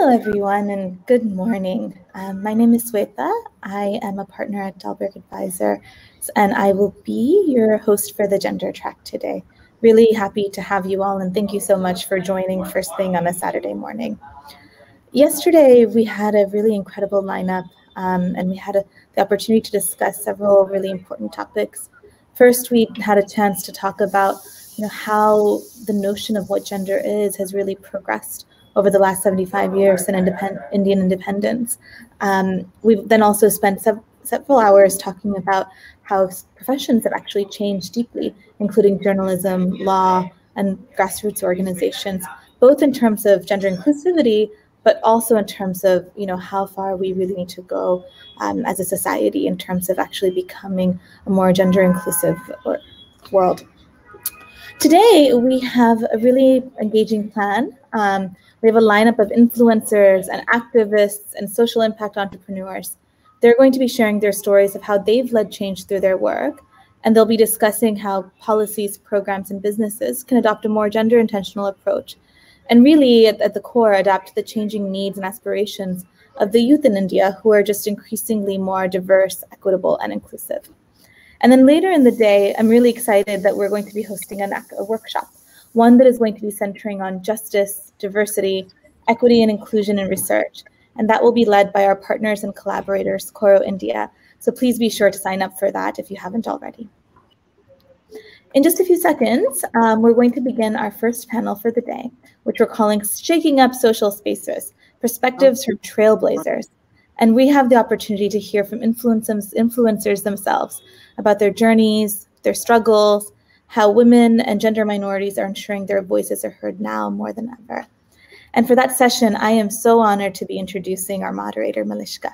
Hello, everyone, and good morning. Um, my name is Sweta. I am a partner at Dalberg Advisor, and I will be your host for the gender track today. Really happy to have you all, and thank you so much for joining first thing on a Saturday morning. Yesterday, we had a really incredible lineup, um, and we had a, the opportunity to discuss several really important topics. First, we had a chance to talk about you know, how the notion of what gender is has really progressed over the last 75 years in independ- Indian independence. Um, we've then also spent sev- several hours talking about how professions have actually changed deeply, including journalism, law, and grassroots organizations, both in terms of gender inclusivity, but also in terms of you know how far we really need to go um, as a society in terms of actually becoming a more gender inclusive world. Today we have a really engaging plan. Um, we have a lineup of influencers and activists and social impact entrepreneurs. They're going to be sharing their stories of how they've led change through their work, and they'll be discussing how policies, programs, and businesses can adopt a more gender intentional approach and really, at, at the core, adapt to the changing needs and aspirations of the youth in India who are just increasingly more diverse, equitable, and inclusive. And then later in the day, I'm really excited that we're going to be hosting a, a workshop one that is going to be centering on justice, diversity, equity, and inclusion in research. And that will be led by our partners and collaborators, Coro India. So please be sure to sign up for that if you haven't already. In just a few seconds, um, we're going to begin our first panel for the day, which we're calling Shaking Up Social Spaces Perspectives from Trailblazers. And we have the opportunity to hear from influencers themselves about their journeys, their struggles, how women and gender minorities are ensuring their voices are heard now more than ever. And for that session, I am so honored to be introducing our moderator, Malishka.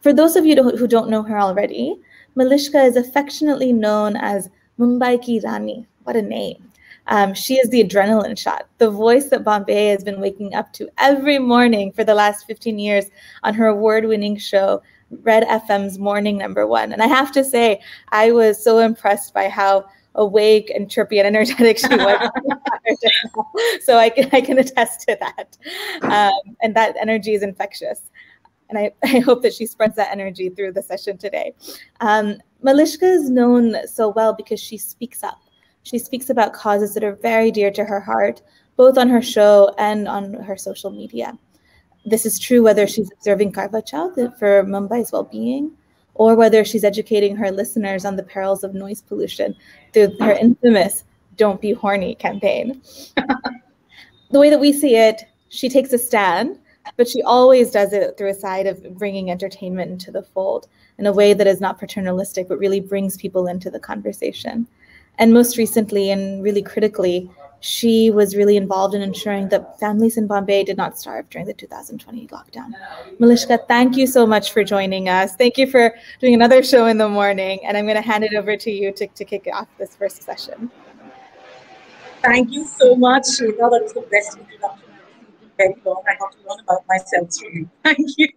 For those of you who don't know her already, Malishka is affectionately known as Mumbai Ki Rani. What a name. Um, she is the adrenaline shot, the voice that Bombay has been waking up to every morning for the last 15 years on her award winning show, Red FM's morning number one. And I have to say, I was so impressed by how awake and chirpy and energetic she was. so I can, I can attest to that. Um, and that energy is infectious. And I, I hope that she spreads that energy through the session today. Um, Malishka is known so well because she speaks up. She speaks about causes that are very dear to her heart, both on her show and on her social media. This is true whether she's observing Chauth for Mumbai's well-being, or whether she's educating her listeners on the perils of noise pollution through her infamous Don't Be Horny campaign. the way that we see it, she takes a stand, but she always does it through a side of bringing entertainment into the fold in a way that is not paternalistic, but really brings people into the conversation. And most recently, and really critically, she was really involved in ensuring that families in Bombay did not starve during the 2020 lockdown. Malishka, thank you so much for joining us. Thank you for doing another show in the morning. And I'm going to hand it over to you to, to kick off this first session. Thank you so much, Shweta. That was the best introduction. Very long. I got to learn about myself through. Thank you.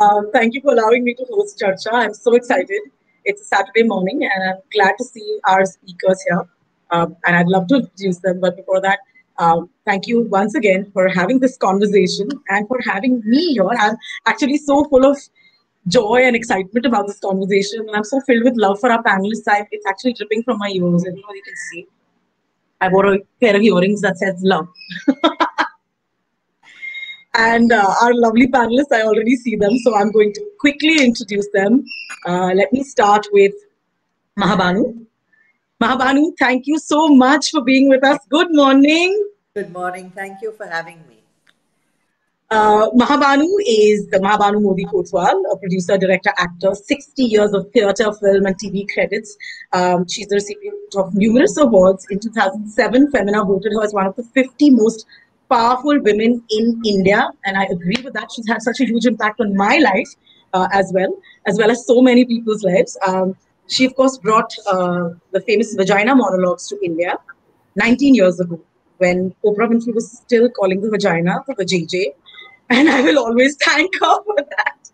Um, thank you for allowing me to host Charcha. I'm so excited. It's a Saturday morning, and I'm glad to see our speakers here. Um, and I'd love to introduce them. But before that, um, thank you once again for having this conversation and for having me here. I'm actually so full of joy and excitement about this conversation. And I'm so filled with love for our panelists. I, it's actually dripping from my ears. I don't know you can see. I wore a pair of earrings that says love. and uh, our lovely panelists, I already see them. So I'm going to quickly introduce them. Uh, let me start with Mahabanu. Mahabanu, thank you so much for being with us. Good morning. Good morning. Thank you for having me. Uh, Mahabanu is the Mahabanu Mody Kotwal, a producer, director, actor, 60 years of theatre, film, and TV credits. Um, she's the recipient of numerous awards. In 2007, Femina voted her as one of the 50 most powerful women in India, and I agree with that. She's had such a huge impact on my life uh, as well, as well as so many people's lives. Um, she, of course, brought uh, the famous vagina monologues to India 19 years ago when Oprah Winfrey was still calling the vagina the JJ. And I will always thank her for that.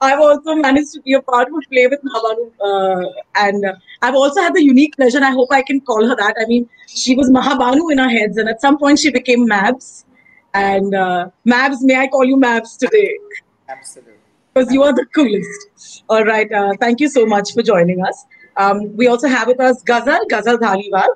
I've also managed to be a part of a play with Mahabanu. Uh, and uh, I've also had the unique pleasure, I hope I can call her that. I mean, she was Mahabanu in our heads, and at some point she became Mabs. And uh, Mabs, may I call you Mabs today? Absolutely. Because you are the coolest. All right. Uh, thank you so much for joining us. Um, we also have with us Ghazal, Ghazal Dhaliwal.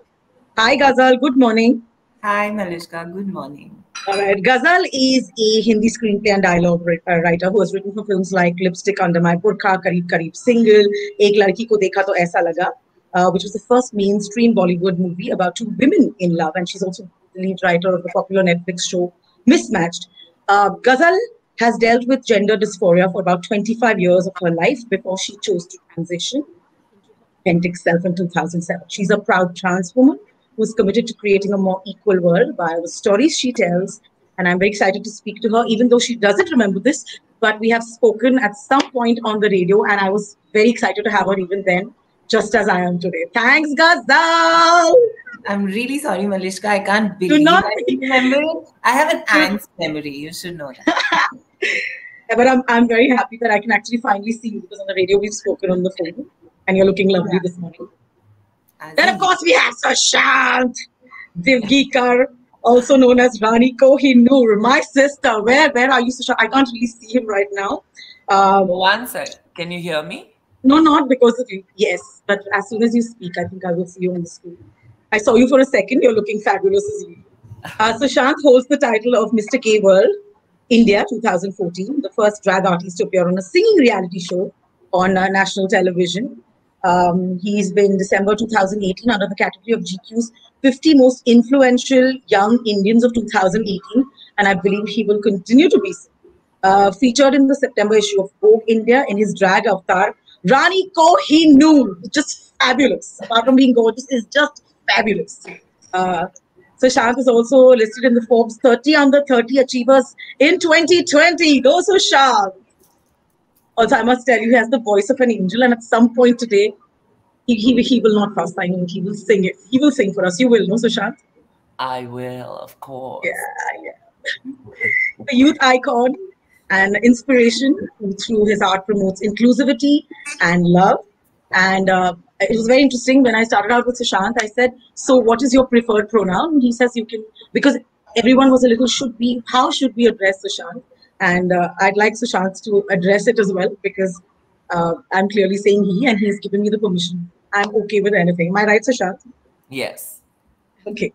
Hi, Ghazal. Good morning. Hi, Malishka. Good morning. All right. Ghazal is a Hindi screenplay and dialogue uh, writer who has written for films like Lipstick Under My Burqa, Kareeb Kareeb Single, Ek Ladki Ko Dekha To Aisa Laga, uh, which was the first mainstream Bollywood movie about two women in love. And she's also the lead writer of the popular Netflix show Mismatched. Uh, Ghazal has dealt with gender dysphoria for about 25 years of her life before she chose to transition into authentic self in 2007. She's a proud trans woman who's committed to creating a more equal world via the stories she tells. And I'm very excited to speak to her, even though she doesn't remember this. But we have spoken at some point on the radio, and I was very excited to have her even then, just as I am today. Thanks, Ghazal! I'm really sorry, Malishka. I can't believe not- I remember it. I have an aunt's memory. You should know that. Yeah, but I'm, I'm very happy that I can actually finally see you because on the radio we've spoken on the phone, and you're looking lovely this morning. As Then, of course, we have Sushant Divgikar, also known as Rani Kohinoor, my sister. Where where are you, Sushant? I can't really see him right now. Um, One sec. Can you hear me? no, not because of you. Yes, but as soon as you speak, I think I will see you on the screen. I saw you for a second. You're looking fabulous as usual. Uh, Sushant holds the title of Mr. Gay World India 2014, the first drag artist to appear on a singing reality show on uh, national television. Um, he's been December 2018 under the category of GQ's 50 most influential young Indians of 2018, and I believe he will continue to be. Uh, featured in the September issue of Vogue India in his drag avatar, Rani Kohinoor, just fabulous. Apart from being gorgeous, is just fabulous. Uh, Sushant is also listed in the Forbes 30 under 30 achievers in 2020. Go Sushant. Also, I must tell you, he has the voice of an angel, and at some point today, he, he, he will not pass. I know he will sing it. He will sing for us. You will, no, Sushant? I will, of course. Yeah, yeah. The youth icon and inspiration who through his art promotes inclusivity and love. And uh, it was very interesting when I started out with Sushant. I said, "So, what is your preferred pronoun?" And he says, "You can," because everyone was a little should be. How should we address Sushant? And uh, I'd like Sushant to address it as well because uh, I'm clearly saying he, and he's given me the permission. I'm okay with anything. Am I right, Sushant? Yes. Okay.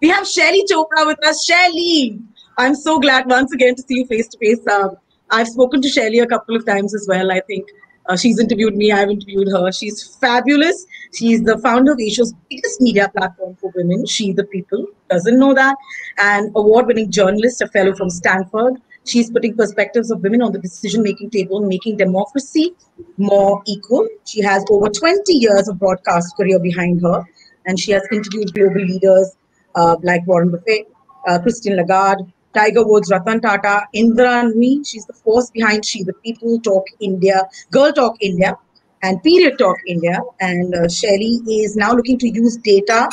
We have Shelly Chopra with us. Shelly, I'm so glad once again to see you face to face. Um, I've spoken to Shelly a couple of times as well. I think uh, she's interviewed me. I've interviewed her. She's fabulous. She's the founder of Asia's biggest media platform for women, She the People. Doesn't know that. And award-winning journalist, a fellow from Stanford. She's putting perspectives of women on the decision-making table, making democracy more equal. She has over 20 years of broadcast career behind her, and she has interviewed global leaders uh, like Warren Buffett, uh, Christine Lagarde, Tiger Woods, Ratan Tata, Indra Nooyi. She's the force behind She the People Talk India, Girl Talk India, and Period Talk India. And uh, Shelly is now looking to use data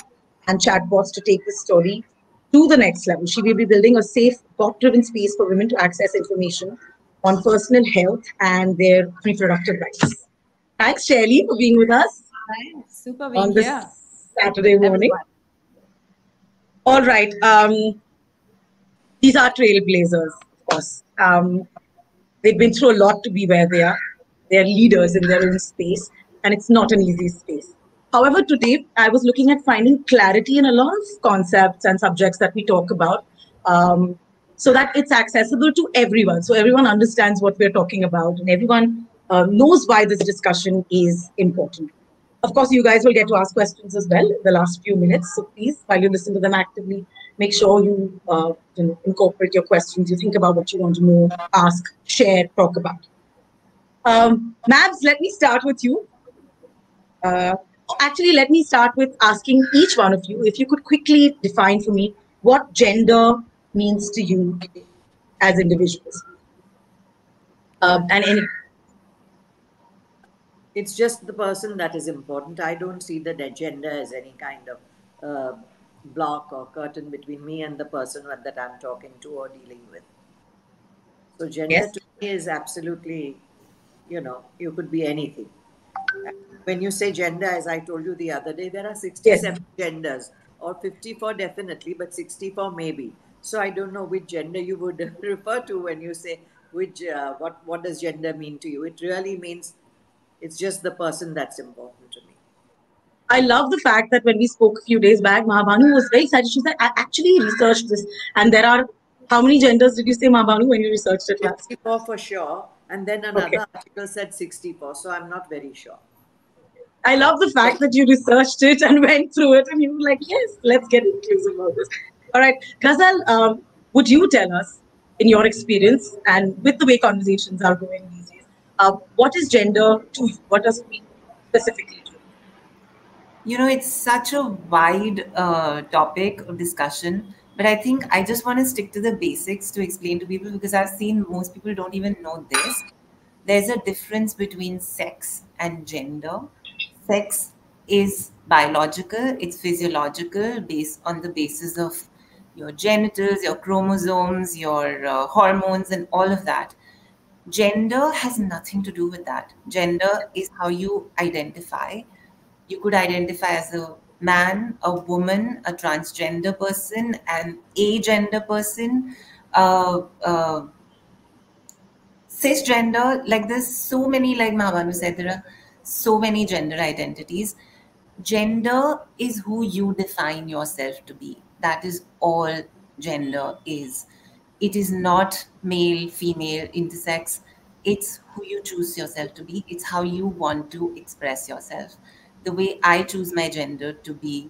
and chatbots to take this story to the next level. She will be building a safe, bot-driven space for women to access information on personal health and their reproductive rights. Thanks, Shelly, for being with us Hi, super on this here. Saturday morning. All right. Um, these are trailblazers, of course. Um, they've been through a lot to be where they are. They're leaders in their own space, and it's not an easy space. However, today I was looking at finding clarity in a lot of concepts and subjects that we talk about um, so that it's accessible to everyone. So everyone understands what we're talking about, and everyone uh, knows why this discussion is important. Of course, you guys will get to ask questions as well in the last few minutes. So please, while you listen to them actively, make sure you, uh, you know, incorporate your questions. You think about what you want to know, ask, share, talk about. Um, Mabs, let me start with you. Uh, actually, let me start with asking each one of you if you could quickly define for me what gender means to you as individuals. Um, and any, It's just the person that is important. I don't see the gender as any kind of uh, block or curtain between me and the person that I'm talking to or dealing with. So gender Yes. to me is absolutely, you know, you could be anything. When you say gender, as I told you the other day, there are 67 genders or 54 definitely, but 64 maybe. So I don't know which gender you would refer to when you say which uh, what what does gender mean to you. It really means it's just the person that's important to me. I love the fact that when we spoke a few days back, Mahabanu was very excited. She said, I actually researched this. And there are, how many genders did you say, Mahabanu, when you researched it last? 64 for sure. And then another Okay. article said 64. So I'm not very sure. I love the fact that you researched it and went through it and you were like, yes, let's get inclusive about this. All right. Ghazal, um, would you tell us, in your experience and with the way conversations are going these days, uh, what is gender to you? What does it mean specifically you? Know, it's such a wide uh, topic of discussion, but I think I just want to stick to the basics to explain to people because I've seen most people don't even know this. There's a difference between sex and gender. Sex is biological, it's physiological, based on the basis of your genitals, your chromosomes, your uh, hormones, and all of that. Gender has nothing to do with that. Gender is how you identify you could identify as a man, a woman, a transgender person, an agender person, uh, uh, cisgender. Like there's so many, like Mahabanu said, there are so many gender identities. Gender is who you define yourself to be. That is all gender is. It is not male, female, intersex. It's who you choose yourself to be. It's how you want to express yourself the way I choose my gender to be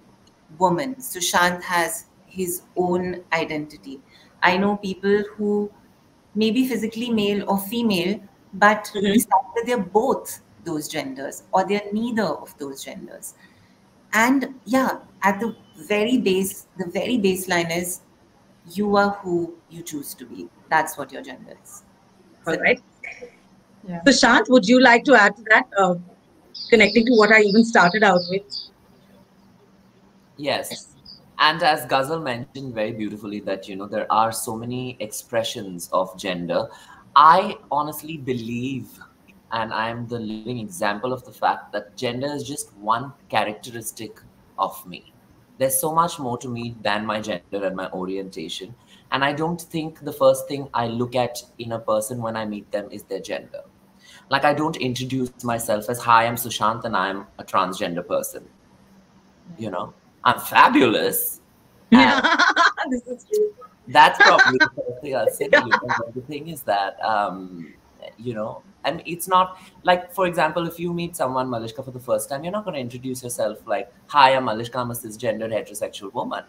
woman. Sushant has his own identity. I know people who may be physically male or female, but Mhm. decide they're both those genders or they're neither of those genders. And yeah, at the very base, the very baseline is you are who you choose to be. That's what your gender is. All right. Yeah. Sushant, would you like to add to that, uh, connecting to what I even started out with? Yes. And as Ghazal mentioned very beautifully, that you know there are so many expressions of gender. I honestly believe, and I am the living example of the fact that gender is just one characteristic of me. There's so much more to me than my gender and my orientation. And I don't think the first thing I look at in a person when I meet them is their gender. Like I don't introduce myself as hi, I'm Sushant and I'm a transgender person. You know, I'm fabulous. This is true. that's probably the first thing I'll say to you. The thing is that, um, you know, and it's not like, for example, if you meet someone, Malishka, for the first time, you're not going to introduce yourself like, hi, I'm Malishka, I'm a cisgender heterosexual woman.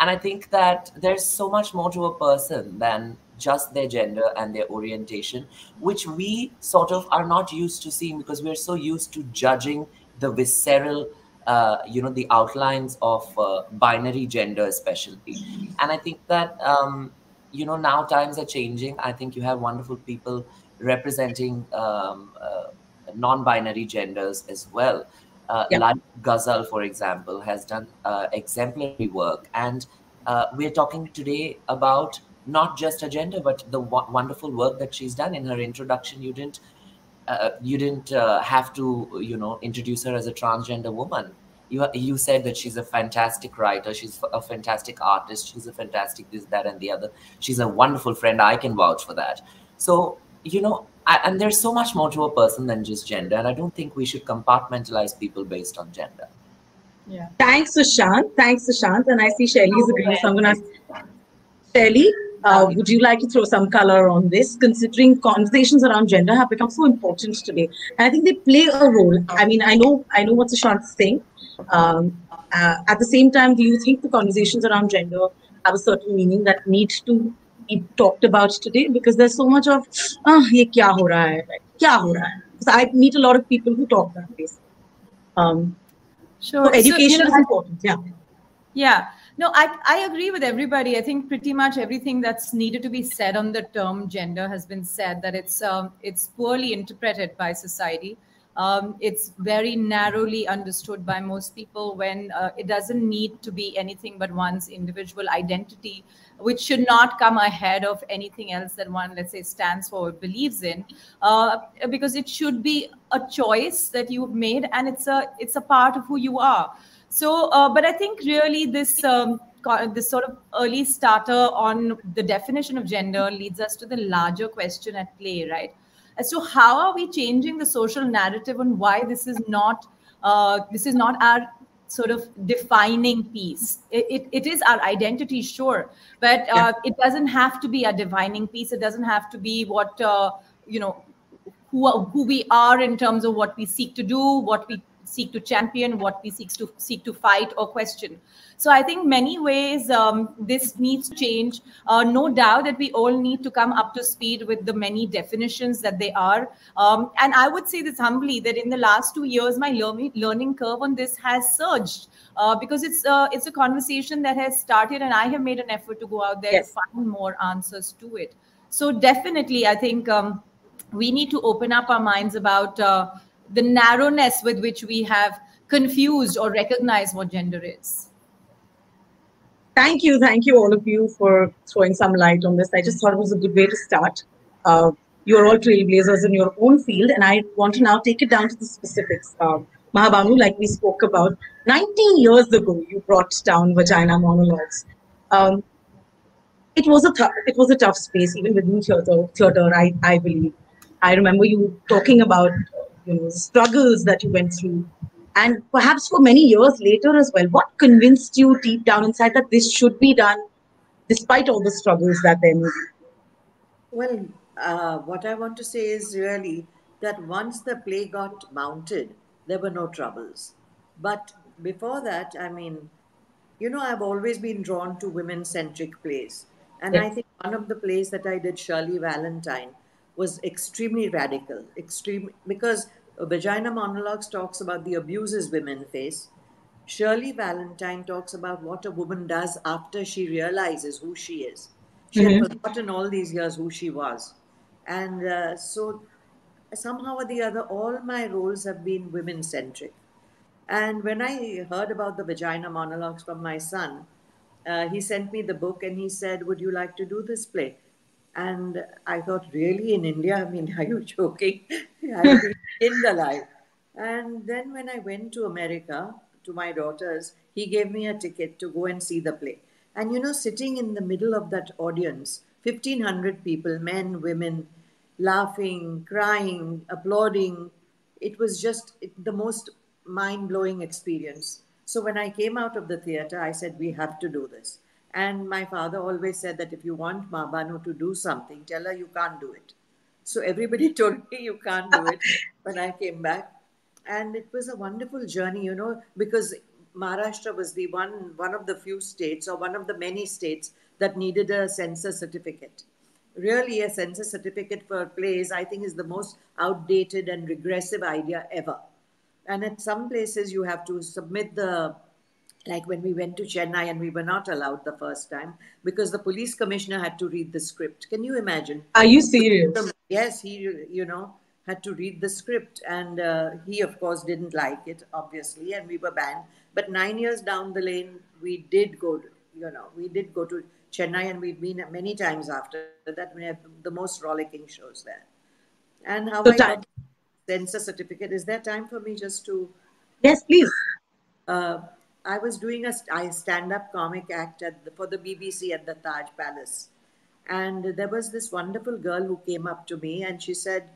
And I think that there's so much more to a person than just their gender and their orientation, which we sort of are not used to seeing because we're so used to judging the visceral, uh, you know, the outlines of uh, binary gender, especially. And I think that, um, you know, now times are changing. I think you have wonderful people representing um, uh, non binary genders as well. Uh, Yeah. Like Ghazal, for example, has done uh, exemplary work. And uh, we're talking today about not just a gender, but the wo- wonderful work that she's done. In her introduction, you didn't uh, you didn't uh, have to you know introduce her as a transgender woman. You you said that she's a fantastic writer. She's a fantastic artist. She's a fantastic this, that, and the other. She's a wonderful friend. I can vouch for that. So you know, I, and there's so much more to a person than just gender. And I don't think we should compartmentalize people based on gender. Yeah. Thanks, Sushant. Thanks, Sushant. And I see Shelley's agreeing. So I'm going to ask Shelly, uh, would you like to throw some color on this, considering conversations around gender have become so important today? And I think they play a role. I mean, I know, I know what Sushant's saying. Um, uh, at the same time, do you think the conversations around gender have a certain meaning that need to be talked about today? Because there's so much of, ah, ye kya ho raha hai? Like, kya ho raha hai? Because I meet a lot of people who talk that way. Um, Sure. so So, you education know, is important. Yeah. Yeah. No, I, I agree with everybody. I think pretty much everything that's needed to be said on the term gender has been said. That it's um, it's poorly interpreted by society. Um, it's very narrowly understood by most people when uh, it doesn't need to be anything but one's individual identity, which should not come ahead of anything else that one, let's say, stands for or believes in, uh, because it should be a choice that you've made, and it's a it's a part of who you are. So, uh, but I think really this um, this sort of early starter on the definition of gender leads us to the larger question at play, right? As to how are we changing the social narrative and why this is not uh, this is not our sort of defining piece. It, it, it is our identity, sure, but uh, yeah. it doesn't have to be a defining piece. It doesn't have to be what uh, you know who who we are in terms of what we seek to do, what we seek to champion, what we seek to seek to fight or question. So I think many ways um, this needs to change. Uh, no doubt that we all need to come up to speed with the many definitions that they are. Um, and I would say this humbly that in the last two years, my learning learning curve on this has surged uh, because it's uh, it's a conversation that has started, and I have made an effort to go out there yes. to find more answers to it. So definitely, I think. Um, we need to open up our minds about uh, the narrowness with which we have confused or recognized what gender is. Thank you. Thank you, all of you, for throwing some light on this. I just thought it was a good way to start. Uh, you're all trailblazers in your own field, and I want to now take it down to the specifics. Uh, Mahabanu, like we spoke about, 19 years ago, you brought down Vagina Monologues. Um, it was a it was a tough space, even within theater. Theater, I I believe. I remember you talking about you know struggles that you went through. And perhaps for many years later as well what convinced you deep down inside that this should be done despite all the struggles that there may be? Well uh, what i want to say is really that once the play got mounted there were no troubles. But before that i mean you know i've always been drawn to women centric plays. And yes. i think one of the plays that i did shirley valentine was extremely radical, extreme because Vagina Monologues talks about the abuses women face. Shirley Valentine talks about what a woman does after she realizes who she is. She mm-hmm. had forgotten all these years who she was. And uh, so somehow or the other, all my roles have been women centric. And when I heard about the vagina monologues from my son, uh, he sent me the book and he said, Would you like to do this play? And I thought, really, in India? I mean, are you joking? I've been skinned alive. And then when I went to America to my daughters, he gave me a ticket to go and see the play. And you know, sitting in the middle of that audience, 1,500 people, men, women, laughing, crying, applauding, it was just the most mind blowing experience. So when I came out of the theater, I said, we have to do this. And my father always said that if you want Mahabanu to do something, tell her you can't do it. So everybody told me you can't do it when I came back. And it was a wonderful journey, you know, because Maharashtra was the one one of the few states or one of the many states that needed a censor certificate. Really, a censor certificate for plays, I think, is the most outdated and regressive idea ever. And at some places, you have to submit the like when we went to Chennai and we were not allowed the first time because the police commissioner had to read the script. Can you imagine? Are you serious? Yes, he, you know, had to read the script. And uh, he, of course, didn't like it, obviously, and we were banned. But nine years down the lane, we did go, to, you know, we did go to Chennai and we've been many times after that. We have the most rollicking shows there. And how so I got censor certificate. Is there time for me just to? Yes, please. Uh, I was doing a stand-up comic act the, for the BBC at the Taj Palace, and there was this wonderful girl who came up to me and she said,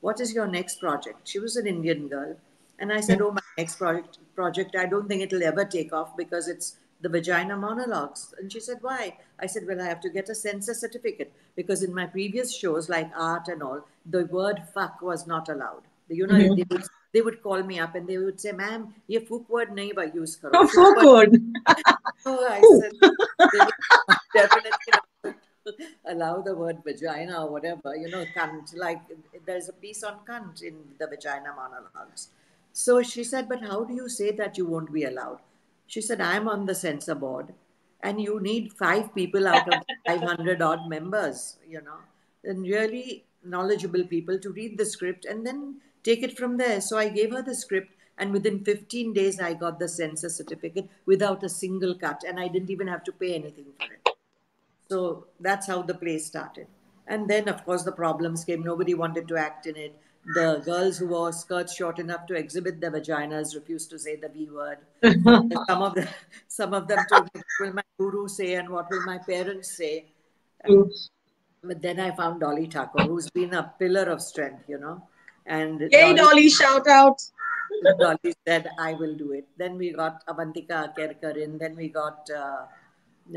"What is your next project?" She was an Indian girl, and I said, "Oh, my next project project. I don't think it'll ever take off because it's the vagina monologues." And she said, "Why?" I said, "Well, I have to get a censor certificate because in my previous shows, like art and all, the word fuck was not allowed. You know, mm-hmm. they would they would call me up and they would say, "Ma'am, ये fuck word नहीं बा use करो." Oh, fuck word. so I said, definitely allow the word vagina or whatever, you know, cunt. Like there's a piece on cunt in the vagina monologues. So she said, "But how do you say that you won't be allowed?" She said, "I'm on the censor board." And you need five people out of 500 odd members, you know, and really knowledgeable people to read the script and then take it from there. So I gave her the script, and within 15 days, I got the censor certificate without a single cut, and I didn't even have to pay anything for it. So that's how the play started. And then, of course, the problems came. Nobody wanted to act in it. the girls who wore skirts short enough to exhibit their vaginas refused to say the V word. some of them, some of them told me, "What will my guru say, and what will my parents say?" But then I found Dolly Thakur, who's been a pillar of strength, you know. And Yay, Dolly, Dolly shout out! Dolly said, "I will do it." Then we got Avantika Kerkar in. Then we got uh,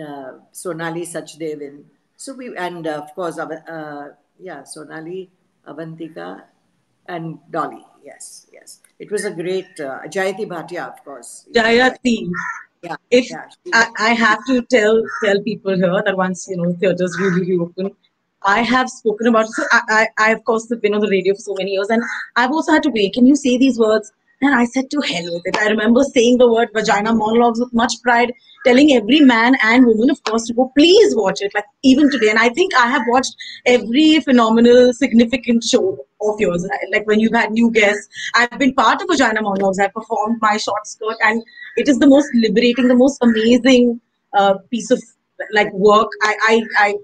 uh, Sonali Sachdev in. So we and uh, of course, uh, yeah, Sonali, Avantika, and Dolly. Yes, yes. It was a great uh, Jayati Bhatia, of course. Jayati. Yeah, if yeah, I, I, have to tell tell people here that once you know theaters really reopen, I have spoken about. So I, I, I of course have been on the radio for so many years, and I've also had to wait. Can you say these words? And I said to hell with it. I remember saying the word vagina monologues with much pride, telling every man and woman, of course, to go, please watch it. Like even today. And I think I have watched every phenomenal, significant show of yours. Like when you've had new guests. I've been part of vagina monologues. I performed my short skirt and it is the most liberating, the most amazing uh, piece of like work. I, I, I,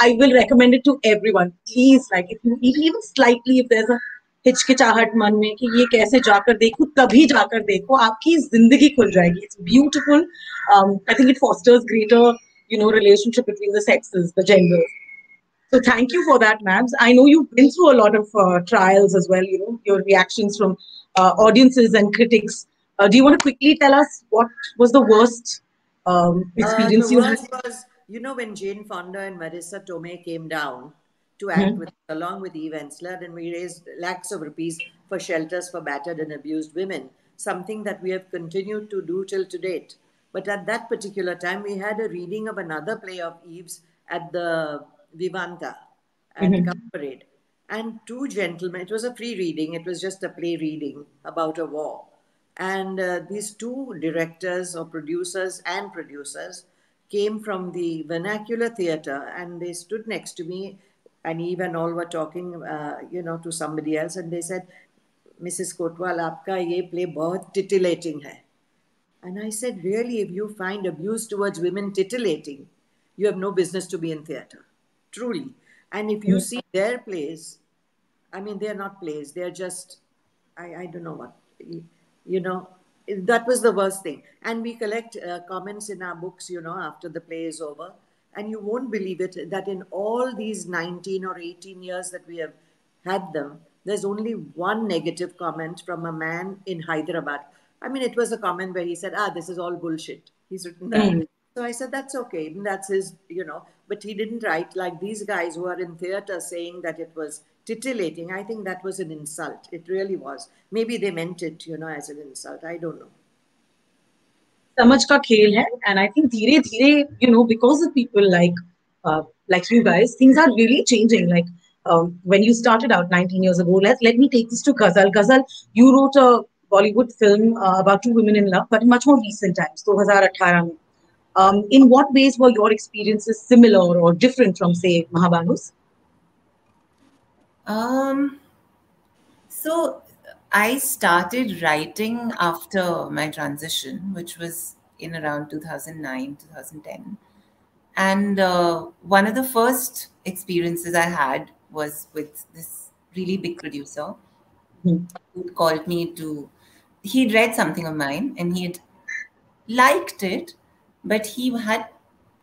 I will recommend it to everyone. Please, like if you even even slightly, if there's a हिचकिचाहट मन में कि ये कैसे जाकर देखो तभी जाकर देखो आपकी जिंदगी खुल जाएगी it's beautiful I think it fosters greater you know relationship between the sexes the genders so thank you for that mabs i know you've been through a lot of uh, trials as well you know your reactions from uh, audiences and critics uh, do you want to quickly tell us what was the worst um, experience the you worst had was you know when jane fonda and Marisa tomei came down to act mm-hmm. with along with Eve Ensler, and we raised lakhs of rupees for shelters for battered and abused women, something that we have continued to do till to date. But at that particular time, we had a reading of another play of Eve's at the Vivanta at mm-hmm. Parade. And two gentlemen, it was a free reading, it was just a play reading about a war. And uh, these two directors or producers and producers came from the vernacular theater and they stood next to me and Eve and all were talking, uh, you know, to somebody else and they said, Mrs. Kotwal, aapka ye play bahut titillating hai. And I said, really, if you find abuse towards women titillating, you have no business to be in theater, truly. And if you hmm. see their plays, I mean, they're not plays, they're just, I, I don't know what, you know, that was the worst thing. And we collect uh, comments in our books, you know, after the play is over and you won't believe it that in all these 19 or 18 years that we have had them, there's only one negative comment from a man in Hyderabad. I mean, it was a comment where he said, ah, this is all bullshit. He's written that. Mm. So I said, that's okay. That's his, you know, but he didn't write like these guys who are in theater saying that it was titillating. I think that was an insult. It really was. Maybe they meant it, you know, as an insult. I don't know. समझ का खेल है and I think धीरे धीरे you know because of people like like you guys things are really changing like um, when you started out 19 years ago let, let me take this to ghazal ghazal you wrote a bollywood film uh, about two women in love but in much more recent times 2018 um, in what ways were your experiences similar or different from say mahabanu's um so I started writing after my transition, which was in around 2009, 2010. And uh, one of the first experiences I had was with this really big producer mm-hmm. who called me to, he'd read something of mine and he had liked it, but he had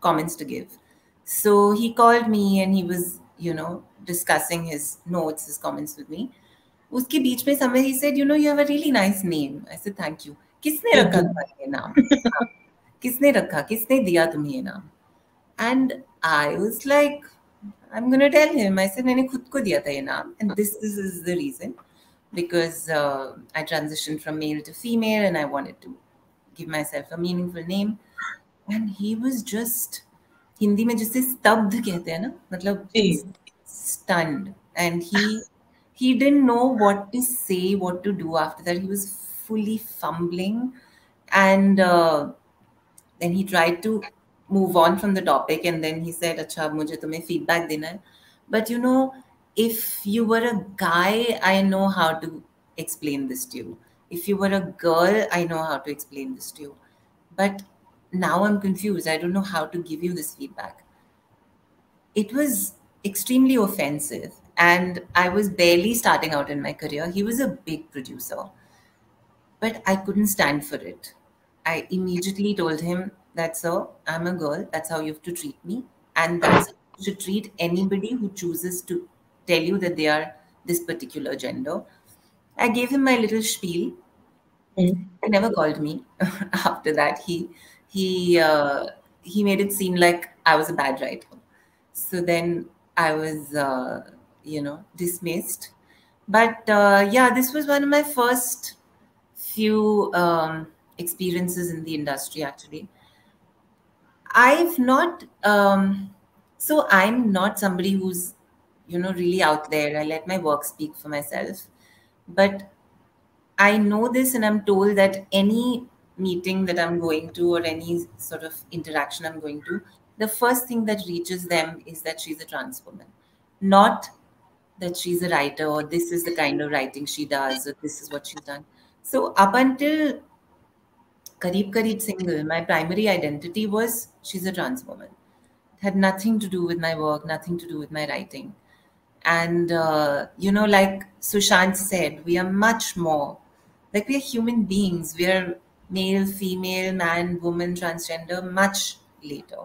comments to give. So he called me and he was, you know, discussing his notes, his comments with me. उसके बीच में समय he said you know you have a really nice name I said thank you किसने रखा तुम्हारा ये नाम किसने रखा किसने दिया तुम्हें ये नाम and I was like I am gonna tell him I said मैंने खुद को दिया था ये नाम and this this is the reason because uh, I transitioned from male to female and I wanted to give myself a meaningful name. And he was just Hindi में जिसे स्तब्ध कहते हैं ना मतलब stunned and he he didn't know what to say, what to do after that. He was fully fumbling. And uh, then he tried to move on from the topic. And then he said, Acha, mujhe tumhe feedback dena hai. But you know, if you were a guy, I know how to explain this to you. If you were a girl, I know how to explain this to you. But now I'm confused. I don't know how to give you this feedback. It was extremely offensive and I was barely starting out in my career. He was a big producer, but I couldn't stand for it. I immediately told him that, sir, I'm a girl. That's how you have to treat me. And that's how you should treat anybody who chooses to tell you that they are this particular gender. I gave him my little spiel. Mm. He never called me after that. He he uh, he made it seem like I was a bad writer. So then I was uh, you know dismissed. But uh, yeah, this was one of my first few um, experiences in the industry actually. I've not um, so I'm not somebody who's you know really out there. I let my work speak for myself. But I know this and I'm told that any meeting that I'm going to or any sort of interaction I'm going to, the first thing that reaches them is that she's a trans woman, not that she's a writer or this is the kind of writing she does or this is what she's done. So up until Kareeb Kareeb single, my primary identity was she's a trans woman. It had nothing to do with my work, nothing to do with my writing. And, uh, you know, like Sushant said, we are much more like we are human beings. We are male, female, man, woman, transgender much later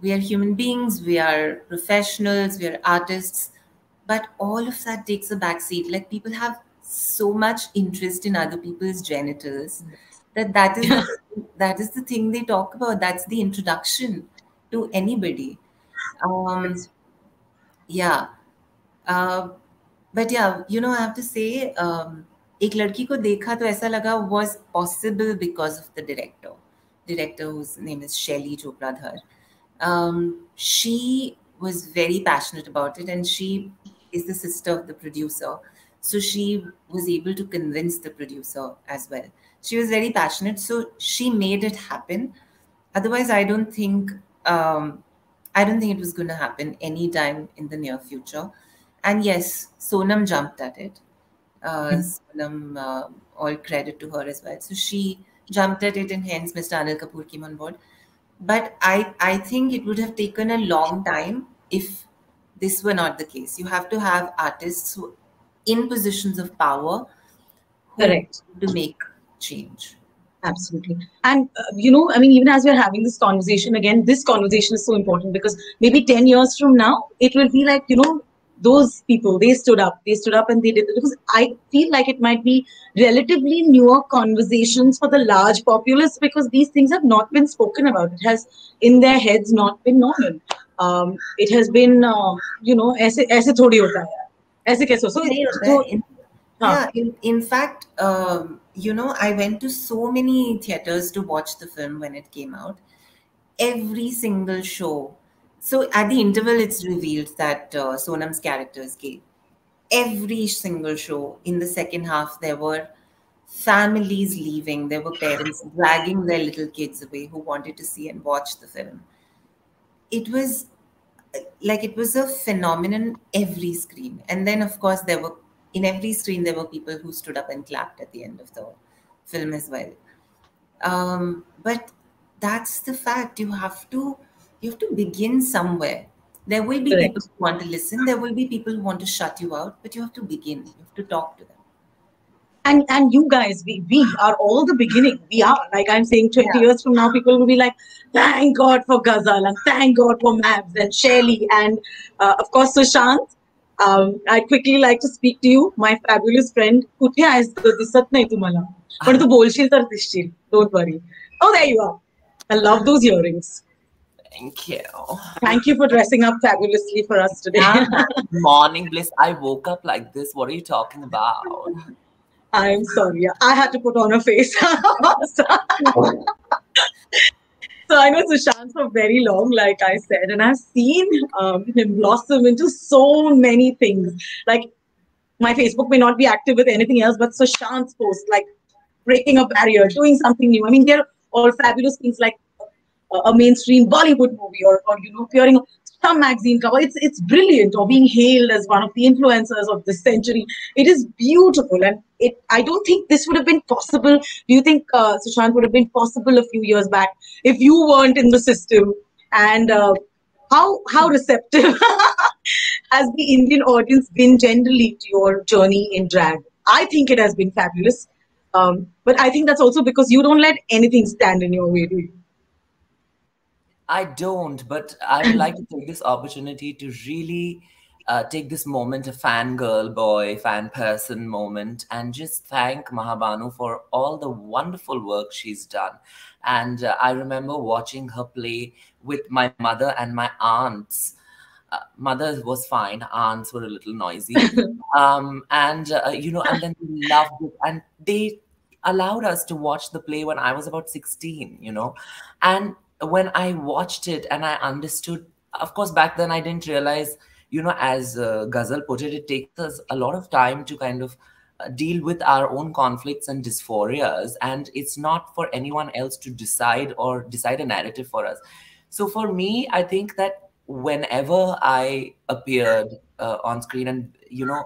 We are human beings, we are professionals, we are artists, but all of that takes a backseat. Like people have so much interest in other people's genitals that that is that is the thing they talk about. That's the introduction to anybody. Um, yeah, uh, but yeah, you know, I have to say. Um, एक लड़की को देखा तो ऐसा लगा was possible because of the director director whose name is Shelly Chopradhar um, she was very passionate about it and she is the sister of the producer so she was able to convince the producer as well she was very passionate so she made it happen otherwise i don't think um, i don't think it was going to happen anytime in the near future and yes sonam jumped at it uh, Sonam, uh, all credit to her as well. So she jumped at it, and hence Mr. Anil Kapoor came on board. But I, I think it would have taken a long time if this were not the case. You have to have artists who, in positions of power, correct, to make change. Absolutely. And, uh, you know, I mean, even as we're having this conversation again, this conversation is so important because maybe 10 years from now, it will be like, you know, those people they stood up they stood up and they did it because i feel like it might be relatively newer conversations for the large populace because these things have not been spoken about. It has in their heads not been known um, it has been uh, you know aise, aise thodi hota hai. Aise kaise so, so Huh. Yeah, in, in fact, um, you know, I went to so many theaters to watch the film when it came out. Every single show so at the interval, it's revealed that uh, Sonam's character is gay. Every single show in the second half, there were families leaving. There were parents dragging their little kids away who wanted to see and watch the film. It was like it was a phenomenon every screen. And then, of course, there were in every screen there were people who stood up and clapped at the end of the film as well. Um, but that's the fact. You have to you have to begin somewhere. There will be Correct. people who want to listen. There will be people who want to shut you out, but you have to begin. You have to talk to them. And and you guys, we we are all the beginning. We are like I'm saying, 20 yeah. years from now, people will be like, thank God for Ghazal and thank God for Mavs and Shelly and uh, of course Sushant. Um, I'd quickly like to speak to you, my fabulous friend. कुठे आहेस दिसत नाही तुम्हाला पण तू बोलशील तर दिसशील. Don't worry. Oh, there you are. I love those earrings. Thank you. Thank you for dressing up fabulously for us today. Morning bliss. I woke up like this. What are you talking about? I'm sorry. I had to put on a face. so I know Sushant for very long, like I said, and I've seen um, him blossom into so many things. Like my Facebook may not be active with anything else, but Sushant's post, like breaking a barrier, doing something new. I mean, they're all fabulous things like a mainstream Bollywood movie or, or you know appearing some magazine cover. It's it's brilliant or being hailed as one of the influencers of this century. It is beautiful, and it. I don't think this would have been possible. Do you think uh, Sushant would have been possible a few years back if you weren't in the system? And uh, how how receptive has the Indian audience been generally to your journey in drag? I think it has been fabulous. Um, but I think that's also because you don't let anything stand in your way, do you? I don't, but I would like to take this opportunity to really uh, take this moment, a fangirl boy, fan person moment, and just thank Mahabanu for all the wonderful work she's done. And uh, I remember watching her play with my mother and my aunts. Uh, mother was fine, aunts were a little noisy. um, and, uh, you know, and then they loved it. And they allowed us to watch the play when I was about 16, you know. And when I watched it and I understood, of course, back then I didn't realize you know, as uh, Ghazal put it, it takes us a lot of time to kind of uh, deal with our own conflicts and dysphorias, and it's not for anyone else to decide or decide a narrative for us. So for me, I think that whenever I appeared uh, on screen, and you know,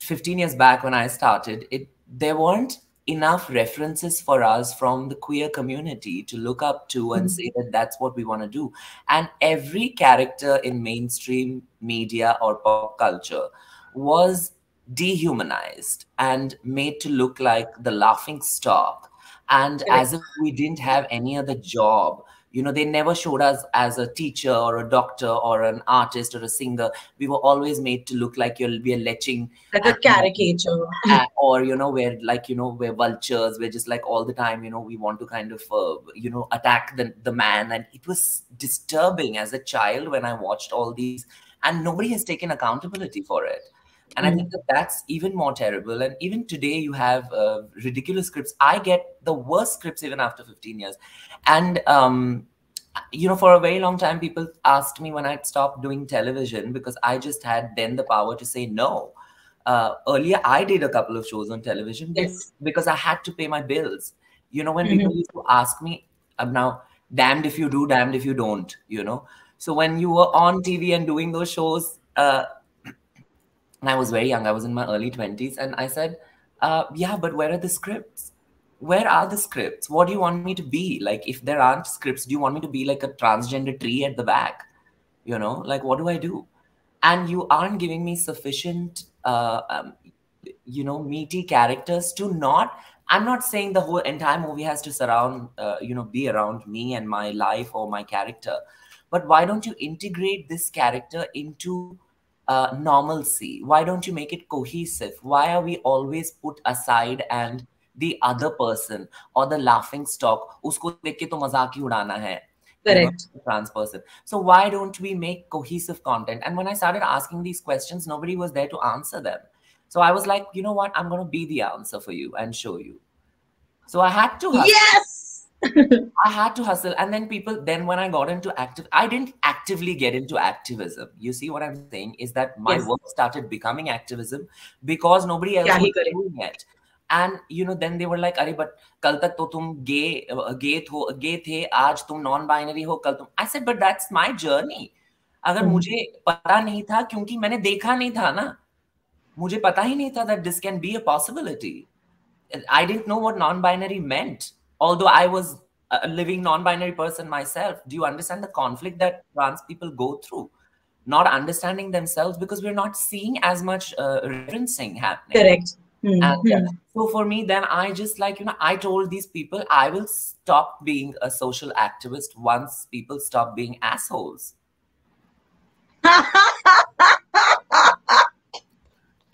15 years back when I started, it there weren't enough references for us from the queer community to look up to and mm-hmm. say that that's what we want to do. And every character in mainstream media or pop culture was dehumanized and made to look like the laughing stock and as if we didn't have any other job you know they never showed us as a teacher or a doctor or an artist or a singer. We were always made to look like you'll be a leching like a caricature. Or you know we're like you know we're vultures. We're just like all the time you know we want to kind of uh, you know attack the, the man. And it was disturbing as a child when i watched all these. And nobody has taken accountability for it and mm. I think that that's even more terrible. And even today, you have uh, ridiculous scripts. I get the worst scripts even after 15 years. And, um, you know, for a very long time, people asked me when I'd stop doing television because I just had then the power to say no. Uh, earlier, I did a couple of shows on television yes. because I had to pay my bills. You know, when mm-hmm. people used to ask me, I'm now damned if you do, damned if you don't, you know. So when you were on TV and doing those shows, uh, and I was very young. I was in my early 20s. And I said, uh, Yeah, but where are the scripts? Where are the scripts? What do you want me to be? Like, if there aren't scripts, do you want me to be like a transgender tree at the back? You know, like, what do I do? And you aren't giving me sufficient, uh, um, you know, meaty characters to not. I'm not saying the whole entire movie has to surround, uh, you know, be around me and my life or my character. But why don't you integrate this character into uh, normalcy? Why don't you make it cohesive? Why are we always put aside and the other person or the laughing stock? Usko dekh ke to mazak hi udana hai. Correct. Trans person. So why don't we make cohesive content? And when I started asking these questions, nobody was there to answer them. So I was like, you know what? I'm going to be the answer for you and show you. So I had to. Yes I had to hustle. And then people, then when I got into active, I didn't actively get into activism. You see what I'm saying is that my yes. work started becoming activism because nobody else yeah, was doing it. And you know then they were like but kal tak to tum gay, uh, gay, tho, gay the, aaj tum non-binary ho, kal tum. I said, but that's my journey. अगर मुझे पता नहीं था क्योंकि मैंने देखा नहीं था ना मुझे पता ही नहीं था that this can be a possibility I didn't know what non binary meant although I was a living non-binary person myself, do you understand the conflict that trans people go through? Not understanding themselves because we're not seeing as much uh, referencing happening. Correct. Mm-hmm. And uh, so for me, then I just like, you know, I told these people I will stop being a social activist once people stop being assholes.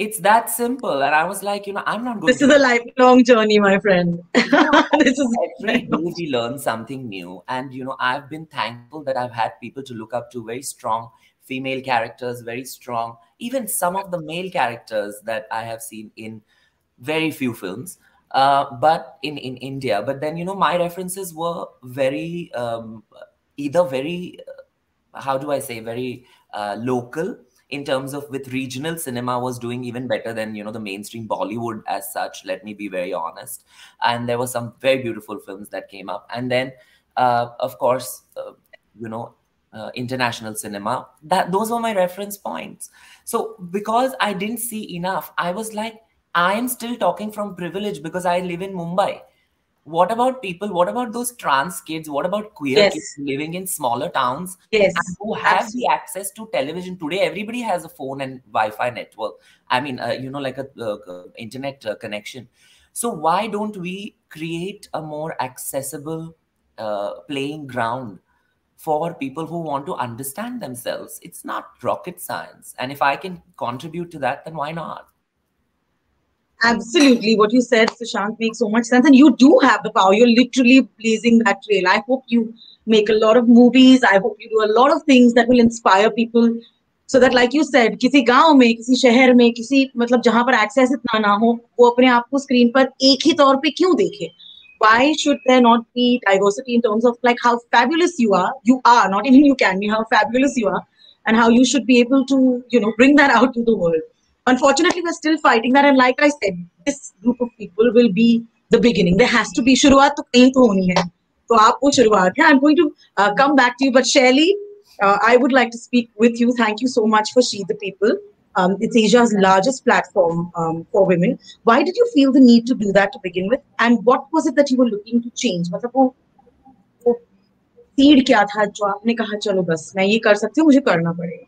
it's that simple. And I was like, you know, I'm not going. This is a lifelong journey, my friend. this is every day we learn something new, and you know, I've been thankful that I've had people to look up to, very strong female characters, very strong, even some of the male characters that I have seen in very few films. Uh, but in in India, but then you know, my references were very um, either very, uh, how do I say, very uh, local in terms of with regional cinema was doing even better than you know the mainstream bollywood as such let me be very honest. And there were some very beautiful films that came up. And then uh, of course uh, you know uh, international cinema that those were my reference points. So because i didn't see enough i was like i am still talking from privilege because i live in mumbai what about people what about those trans kids? What about queer Yes. kids living in smaller towns Yes. who have the access to television? Today everybody has a phone and wi-fi network. I mean uh, you know like a uh, uh, internet uh, connection. So why don't we create a more accessible uh, playing ground for people who want to understand themselves? It's not rocket science. And if i can contribute to that then why not Absolutely. What you said, Sushant, makes so much sense. And you do have the power. You're literally blazing that trail. I hope you make a lot of movies. I hope you do a lot of things that will inspire people. So that, like you said, किसी गांव में, किसी शहर में, किसी मतलब जहां पर access इतना ना हो, वो अपने आप को screen पर एक ही तौर पे क्यों देखे? Why should there not be diversity in terms of like how fabulous you are? You are, not even you can be, how fabulous you are, and how you should be able to, you know, bring that out to the world. Unfortunately, we're still fighting that. And like I said, this group of people will be the beginning. There has to be शुरुआत तो कहीं तो होनी है. तो आप वो शुरुआत है. I'm going to uh, come back to you, but Shelly, uh, I would like to speak with you. Thank you so much for She the People. Um, it's Asia's largest platform um, for women. Why did you feel the need to do that to begin with? And what was it that you were looking to change? मतलब वो वो seed क्या था जो आपने कहा चलो बस मैं ये कर सकती हूँ मुझे करना पड़ेगा.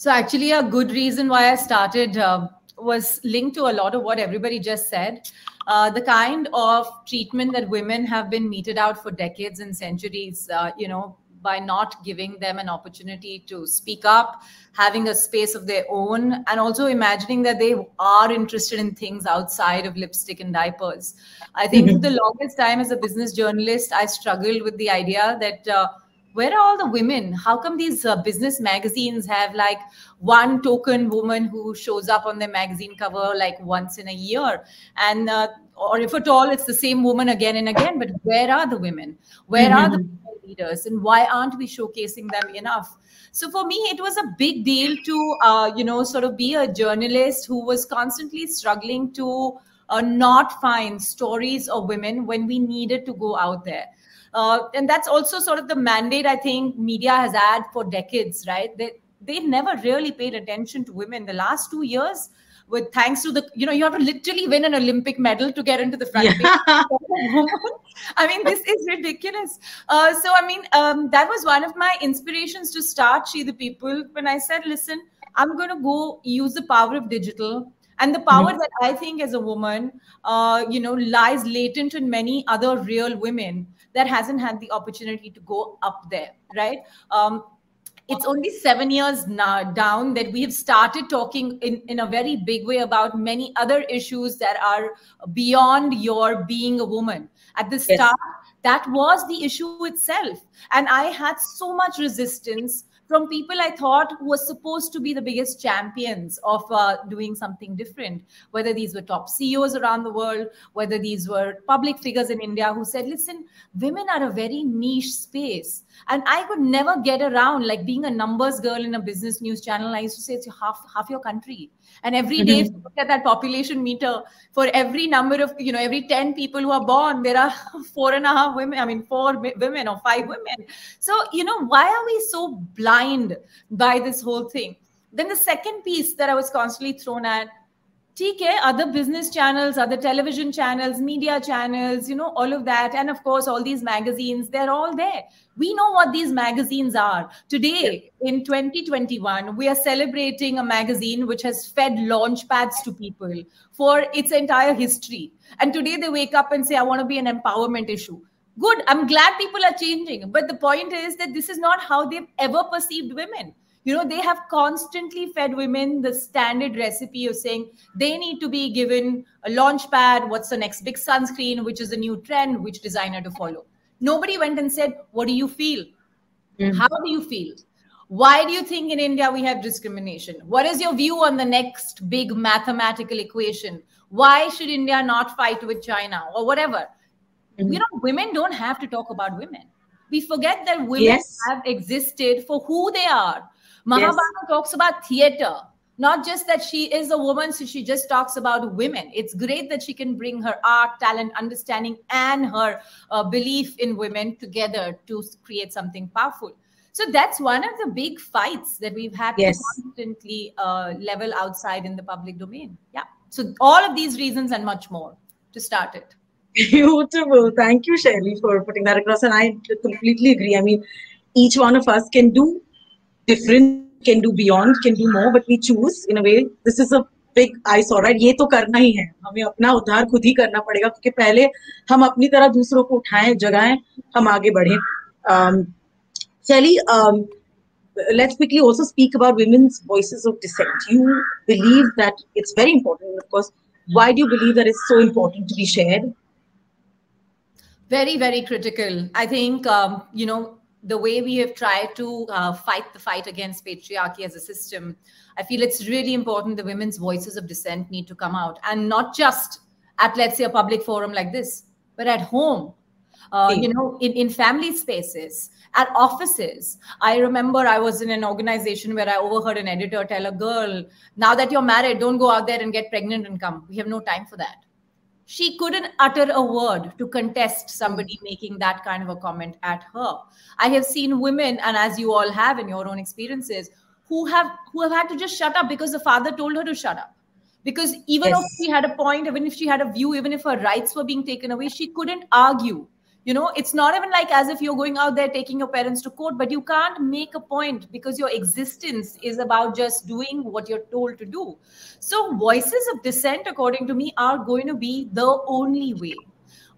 so actually, a good reason why I started uh, was linked to a lot of what everybody just said. Uh, the kind of treatment that women have been meted out for decades and centuries, uh, you know, by not giving them an opportunity to speak up, having a space of their own, and also imagining that they are interested in things outside of lipstick and diapers. I think for the longest time as a business journalist, I struggled with the idea that uh, where are all the women? How come these uh, business magazines have like one token woman who shows up on their magazine cover like once in a year? And, uh, or if at all, it's the same woman again and again. But where are the women? Where are the female leaders? And why aren't we showcasing them enough? So for me, it was a big deal to, uh, you know, sort of be a journalist who was constantly struggling to uh, not find stories of women when we needed to go out there. Uh, and that's also sort of the mandate I think media has had for decades, right? They they've never really paid attention to women. The last two years, with thanks to the you know you have to literally win an Olympic medal to get into the front page. I mean, this is ridiculous. Uh, so I mean, um, that was one of my inspirations to start She the People when I said, listen, I'm going to go use the power of digital and the power that i think as a woman uh, you know lies latent in many other real women that hasn't had the opportunity to go up there right? Um, it's only seven years now down that we have started talking in, in a very big way about many other issues that are beyond your being a woman. At the Yes. start that was the issue itself. And i had so much resistance from people I thought were supposed to be the biggest champions of uh, doing something different, whether these were top CEOs around the world, whether these were public figures in India who said, listen, women are a very niche space. And I could never get around like being a numbers girl in a business news channel. I used to say it's half half your country. And every day, if you look at that population meter, for every number of, you know, every 10 people who are born, there are four and a half women, I mean, four women or five women. So, you know, why are we so blind by this whole thing? Then the second piece that I was constantly thrown at, TK, other business channels, other television channels, media channels, you know, all of that. And of course, all these magazines, they're all there. We know what these magazines are. Today, in 2021, we are celebrating a magazine which has fed launch pads to people for its entire history. And today they wake up and say, I want to be an empowerment issue. Good. I'm glad people are changing. But the point is that this is not how they've ever perceived women you know they have constantly fed women the standard recipe of saying they need to be given a launch pad what's the next big sunscreen which is the new trend which designer to follow. Nobody went and said what do you feel? Mhm. how do you feel? Why do you think in india we have discrimination? What is your view on the next big mathematical equation? Why should india not fight with china or whatever? Mhm. you know women don't have to talk about women. We forget that women Yes. have existed for who they are Mahabanu talks about theater, not just that she is a woman, so she just talks about women. It's great that she can bring her art, talent, understanding, and her uh, belief in women together to create something powerful. So that's one of the big fights that we've had Yes. to constantly uh, level outside in the public domain. Yeah. So all of these reasons and much more to start it. Beautiful. Thank you, Shelly, for putting that across. And I completely agree. I mean, each one of us can do different, can do beyond, can do more, but we choose in a way. This is a big I saw right ये तो करना ही है हमें अपना उद्धार खुद ही करना पड़ेगा क्योंकि पहले हम अपनी तरह दूसरों को उठाएँ जगाएँ हम आगे बढ़े चली let's quickly also speak about women's voices of dissent. You believe that it's very important, of course. Why do you believe that it's so important to be shared? Very, very critical. I think, um, you know, the way we have tried to uh, fight the fight against patriarchy as a system, I feel it's really important the women's voices of dissent need to come out and not just at, let's say, a public forum like this, but at home, uh, you know, in, in family spaces, at offices. I remember I was in an organization where I overheard an editor tell a girl, now that you're married, don't go out there and get pregnant and come. We have no time for that she couldn't utter a word to contest somebody hmm. making that kind of a comment at her. I have seen women and as you all have in your own experiences who have who have had to just shut up because the father told her to shut up. Because even yes. if she had a point even if she had a view even if her rights were being taken away she couldn't argue you know it's not even like as if you're going out there taking your parents to court but you can't make a point because your existence is about just doing what you're told to do. So voices of dissent according to me are going to be the only way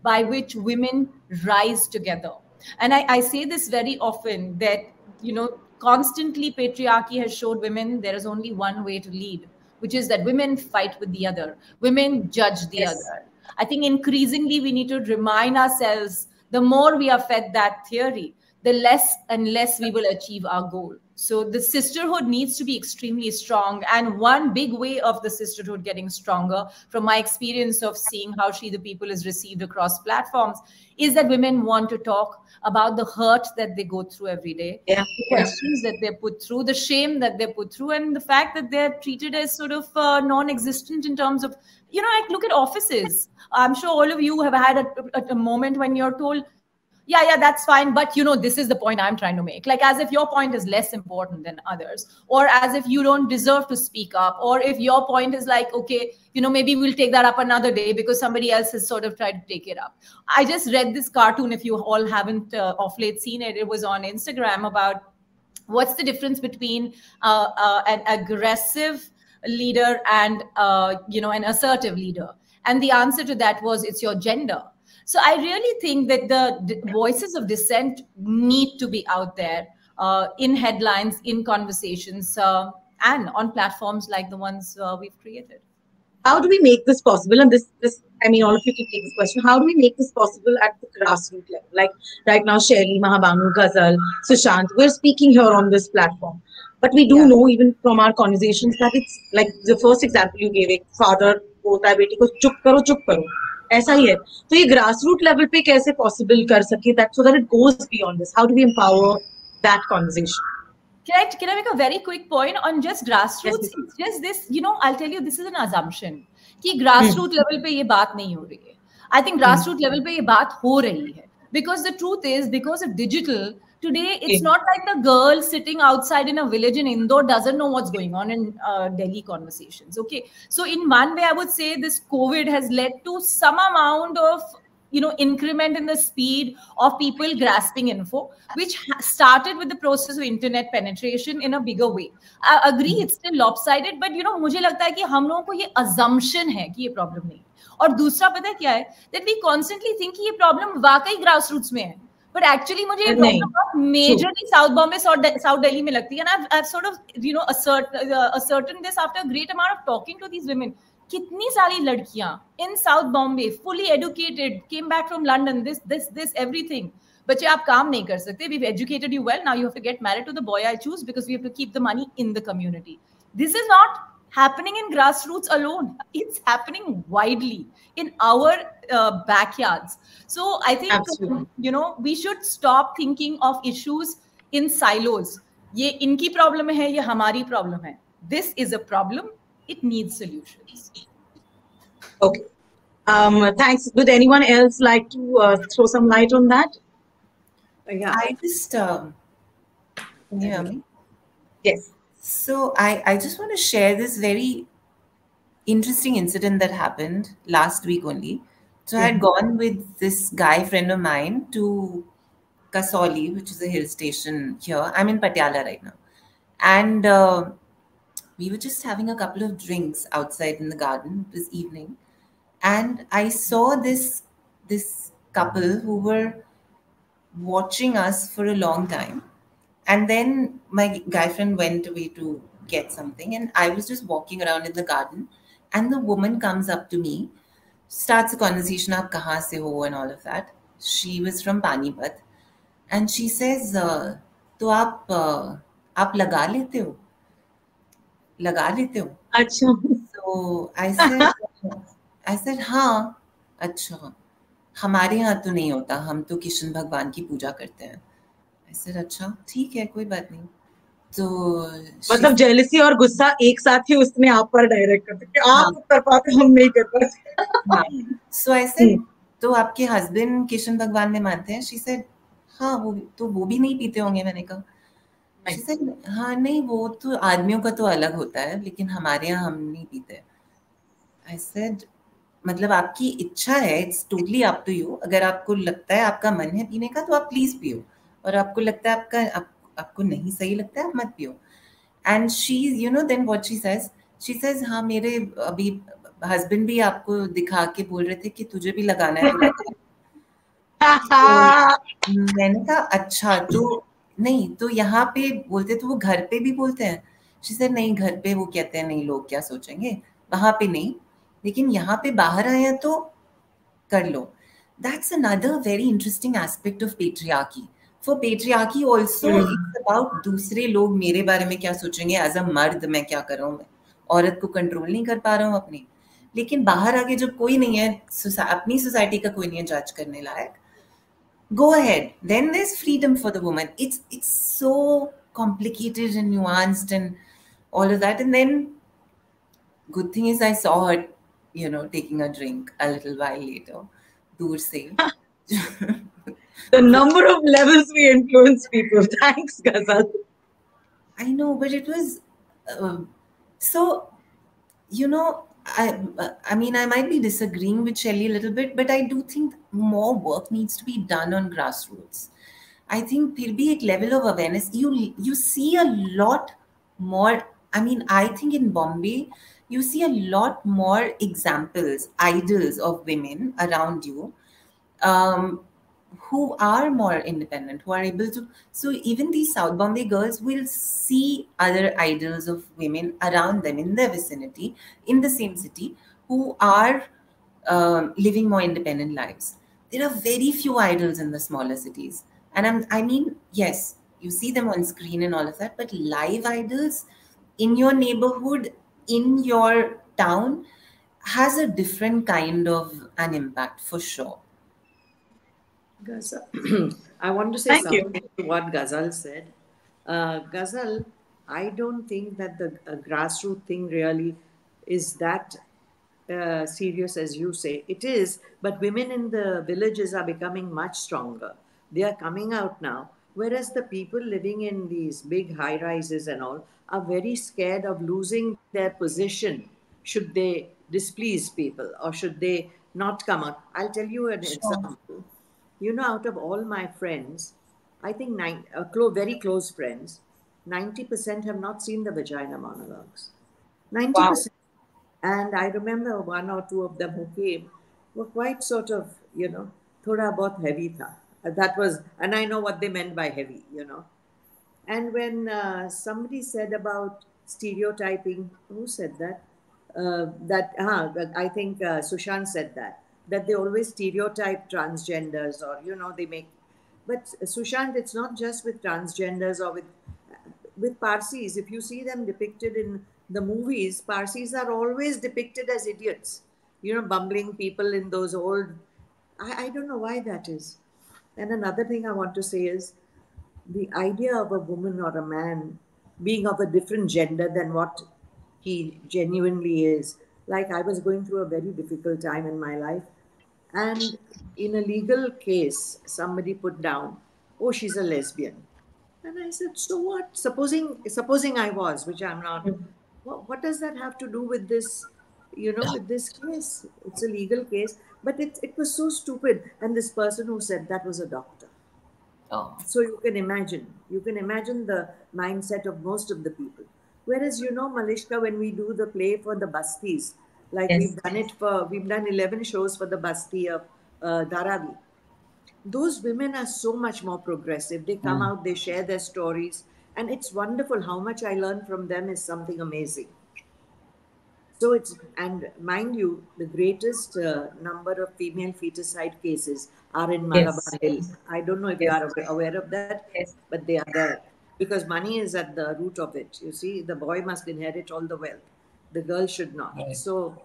by which women rise together. And I, I say this very often that you know constantly patriarchy has showed women there is only one way to lead which is that women fight with the other. Women judge the yes. other. I think increasingly we need to remind ourselves the more we are fed that theory, the less and less we will achieve our goal. So the sisterhood needs to be extremely strong. And one big way of the sisterhood getting stronger, from my experience of seeing how She the People is received across platforms, is that women want to talk about the hurt that they go through every day, yeah. the questions that they put through, the shame that they put through, and the fact that they're treated as sort of uh, non-existent in terms of you know, like look at offices. I'm sure all of you have had a, a, a moment when you're told, yeah, yeah, that's fine. But you know, this is the point I'm trying to make. Like as if your point is less important than others, or as if you don't deserve to speak up, or if your point is like, okay, you know, maybe we'll take that up another day because somebody else has sort of tried to take it up. I just read this cartoon. If you all haven't uh, off late seen it, it was on Instagram about what's the difference between uh, uh, an aggressive leader and uh, you know an assertive leader. And the answer to that was it's your gender. So i really think that the voices of dissent need to be out there uh, in headlines in conversations uh, and on platforms like the ones uh, we've created. How do we make this possible? And this this i mean all of you can take this question. How do we make this possible at the grassroots level? Like right now shelly mahabanu ghazal sushant we're speaking here on this platform but we do yeah. know even from our conversations that it's like the first example you gave एक father बोलता है बेटी को चुप करो चुप करो ऐसा ही है तो ये ग्रास रूट लेवल पे कैसे पॉसिबल कर सके that so that it goes beyond this how do we empower that conversation Can I, can I make a very quick point on just grassroots? Yes, it's just this, you know, I'll tell you, this is an assumption कि grassroots hmm. level पे ये बात नहीं हो रही है. I think grassroots hmm. level पे ये बात हो रही है. Because the truth is, because of digital, today it's not like the girl sitting outside in a village in Indore doesn't know what's going on in uh, Delhi conversations. Okay, so in one way, I would say this COVID has led to some amount of you know increment in the speed of people grasping info which started with the process of internet penetration in a bigger way i agree it's still lopsided but you know मुझे लगता है कि हम लोगों को ये assumption है कि ये problem नहीं और दूसरा पता है क्या है that we constantly think कि ये problem वाकई grassroots में है but actually मुझे ये problem majorly south Bombay south Delhi में लगती है ना आई sort of you know ascertain this after great amount of talking to these women कितनी सारी लड़कियां in south Bombay fully educated came back from London this this this everything बच्चे आप काम नहीं कर सकते we educated you well now you have to get married to the boy I choose because we have to keep the money in the community this is not happening in grassroots alone. It's happening widely in our uh, backyards. So I think Absolutely. you know we should stop thinking of issues in silos. ये इनकी problem है ये हमारी problem है this is a problem it needs solutions okay um thanks would anyone else like to uh, throw some light on that yeah i just um yeah yes so I, I just want to share this very interesting incident that happened last week only. so I had gone with this guy friend of mine to Kasauli, which is a hill station here. I'm in Patiala right now. And uh, we were just having a couple of drinks outside in the garden this evening. And I saw this this couple who were watching us for a long time. And then my guy friend went away to get something, and I was just walking around in the garden. And the woman comes up to me, starts a conversation, Aap kahan se ho, and all of that. She was from Panipat. And she says, uh, तो आप uh, आप लगा लेते हो लगा लेते हो अच्छा so I said I said हाँ अच्छा हमारे यहाँ तो नहीं होता हम तो कृष्ण भगवान की पूजा करते हैं I said अच्छा ठीक है कोई बात नहीं तो मतलब जेलसी और गुस्सा एक साथ ही उसने आप पर डायरेक्ट कर दिया। कि आप हाँ। कर पाते हम नहीं कर पाते। हाँ। So I said hmm. तो आपके हस्बैंड कृष्ण भगवान में मानते हैं? शी सेड हाँ वो तो वो भी नहीं पीते होंगे मैंने कहा। शी सेड हाँ नहीं वो तो आदमियों का तो अलग होता है लेकिन हमारे यहाँ हम नहीं पीते। आई सेड मतलब आपकी इच्छा है it's totally up to you अगर आपको लगता है आपका मन है पीने का तो आप प्लीज़ पियो। और आपको लगता है आपका आप, आपको नहीं सही लगता है मत पियो। And she you know then what she says she says हाँ मेरे अभी हस्बैंड भी आपको दिखा के बोल रहे थे कि तुझे भी लगाना है तो मैंने कहा अच्छा तो नहीं तो यहाँ पे बोलते तो वो घर पे भी बोलते हैं? शी सेड नहीं घर पे वो कहते हैं नहीं लोग क्या सोचेंगे? वहाँ पे नहीं लेकिन यहाँ पे बाहर आए हैं तो कर लो। That's another very interesting aspect of patriarchy for patriarchy also it's about दूसरे लोग मेरे बारे में क्या सोचेंगे? एज अ मर्द मैं क्या कर रहा हूँ मैं? औरत को कंट्रोल नहीं कर पा रहा हूँ अपनी। लेकिन बाहर आगे जब कोई नहीं है अपनी सोसाइटी का कोई नहीं है जज करने लायक go ahead then their freedom for the woman it's it's so complicated and nuanced and all of that and then good thing is I saw it you know taking a drink a little while later दूर से। the number of levels we influence people thanks Ghazal i know but it was uh, so you know I, I mean, I might be disagreeing with Shelley a little bit, but I do think more work needs to be done on grassroots. I think there'll be a level of awareness. You you see a lot more. I mean, I think in Bombay, you see a lot more examples, idols of women around you, um, who are more independent, who are able to. So even these South Bombay girls will see other idols of women around them in their vicinity, in the same city, who are um, living more independent lives. There are very few idols in the smaller cities, and I'm, I mean, yes, you see them on screen and all of that, but live idols in your neighborhood, in your town, has a different kind of an impact for sure. Ghazal. I want to say Thank you. something to what Ghazal said. Uh, Ghazal, I don't think that the uh, grassroots thing really is that uh, serious as you say. It is, but women in the villages are becoming much stronger. They are coming out now, whereas the people living in these big high rises and all are very scared of losing their position should they displease people or should they not come out. I'll tell you an example you know, out of all my friends, I think nine, uh, very close friends, 90% have not seen the vagina monologues. 90%. And I remember one or two of them who came were quite sort of, you know, thoda bahut heavy tha. That was, and I know what they meant by heavy, you know. And when uh, somebody said about stereotyping, who said that? Uh, that uh, I think uh, Sushant said that that they always stereotype transgenders or you know they make. But Sushant, it's not just with transgenders or with with Parsis. If you see them depicted in the movies, Parsis are always depicted as idiots. You know, bumbling people in those old. I, I don't know why that is. And another thing I want to say is the idea of a woman or a man being of a different gender than what he genuinely is. Like I was going through a very difficult time in my life, and in a legal case, somebody put down, "Oh, she's a lesbian," and I said, "So what? Supposing supposing I was, which I'm not. Mm-hmm. What, what does that have to do with this you know, with this case. It's a legal case, but it, it was so stupid. And this person who said that was a doctor. Oh. So you can imagine, you can imagine the mindset of most of the people. Whereas, you know, Malishka, when we do the play for the Bastis, like Yes. we've done it for, we've done 11 shows for the Basti of uh, Dharavi. Those women are so much more progressive. They come out, they share their stories, and it's wonderful. How much I learn from them is something amazing. So it's, and mind you, the greatest uh, number of female feticide cases are in Malabar Yes. Hill. I don't know if you are aware- aware of that, Yes. but they are there because money is at the root of it. You see, the boy must inherit all the wealth, the girl should not. Right. So,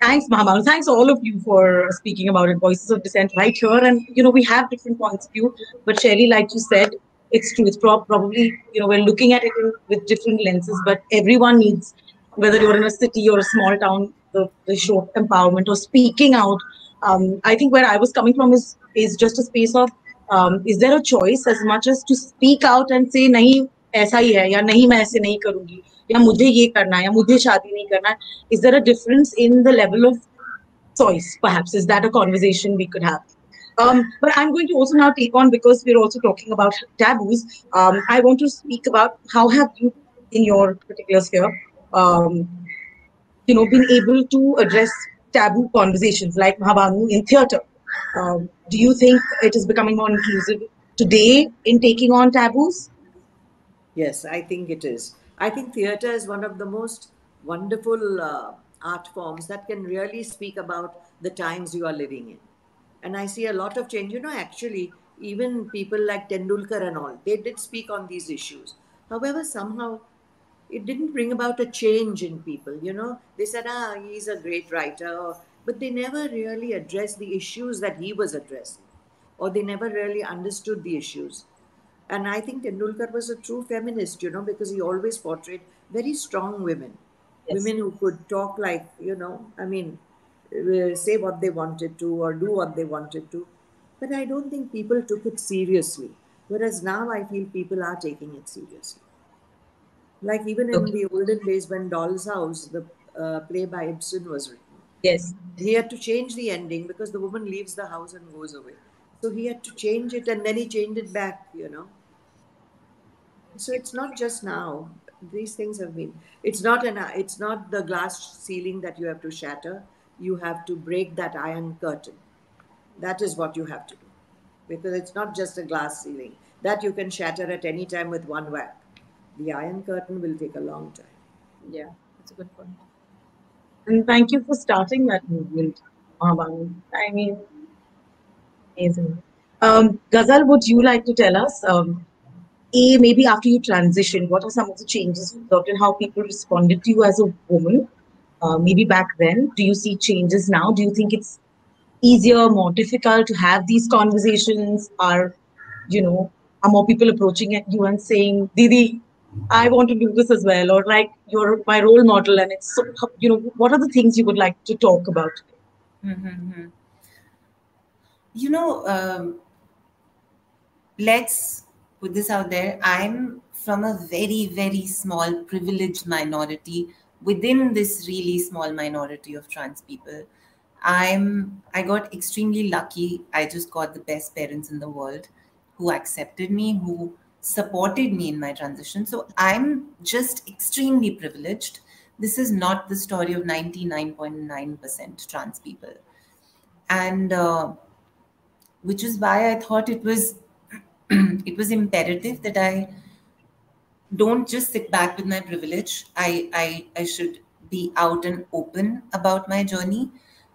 Thanks, Mahabanu. Thanks all of you for speaking about it. Voices of dissent right here, and you know we have different points of view. But shelly like you said, it's true. It's prob- probably you know we're looking at it in, with different lenses. But everyone needs, whether you're in a city or a small town, the, the short empowerment or speaking out. Um, I think where I was coming from is is just a space of um, is there a choice as much as to speak out and say नहीं ऐसा ही है या नहीं मैं ऐसे नहीं करूंगी या मुझे ये करना है या मुझे शादी नहीं करना is there a difference in the level of choice perhaps? Is that a conversation we could have? Um, but i'm going to also now take on because we're also talking about taboos um, i want to speak about how have you in your particular sphere um, you know been able to address taboo conversations like mahabanu in theater um, do you think it is becoming more inclusive today in taking on taboos? Yes, I think it is. I think theatre is one of the most wonderful uh, art forms that can really speak about the times you are living in. And I see a lot of change. You know, actually, even people like Tendulkar and all, they did speak on these issues. However, somehow it didn't bring about a change in people. You know, they said, ah, he's a great writer, or, but they never really addressed the issues that he was addressing, or they never really understood the issues. And I think Tendulkar was a true feminist, you know, because he always portrayed very strong women, Yes. women who could talk like, you know, I mean, uh, say what they wanted to or do what they wanted to. But I don't think people took it seriously. Whereas now I feel people are taking it seriously. Like even in Okay. the olden days when Doll's House, the uh, play by Ibsen was written, yes he had to change the ending because the woman leaves the house and goes away. So he had to change it and then he changed it back, you know. So it's not just now. These things have been. It's not an. It's not the glass ceiling that you have to shatter. You have to break that iron curtain. That is what you have to do, because it's not just a glass ceiling that you can shatter at any time with one whack. The iron curtain will take a long time. Yeah, that's a good point. And thank you for starting that movement, Mahabanu. I mean, amazing. Um, Ghazal, would you like to tell us, um, A, maybe after you transitioned, what are some of the changes you observed and how people responded to you as a woman? Uh, maybe back then, do you see changes now? Do you think it's easier, more difficult to have these conversations? Are, you know, are more people approaching at you and saying, Didi, I want to do this as well, or like you're my role model, and it's so, you know, what are the things you would like to talk about? Mm-hmm. You know, um, let's put this out there. I'm from a very, very small privileged minority within this really small minority of trans people. I'm I got extremely lucky. I just got the best parents in the world who accepted me, who supported me in my transition. So I'm just extremely privileged. This is not the story of 99.9% trans people. And uh, which is why I thought it was it was imperative that I don't just sit back with my privilege. I I, I should be out and open about my journey.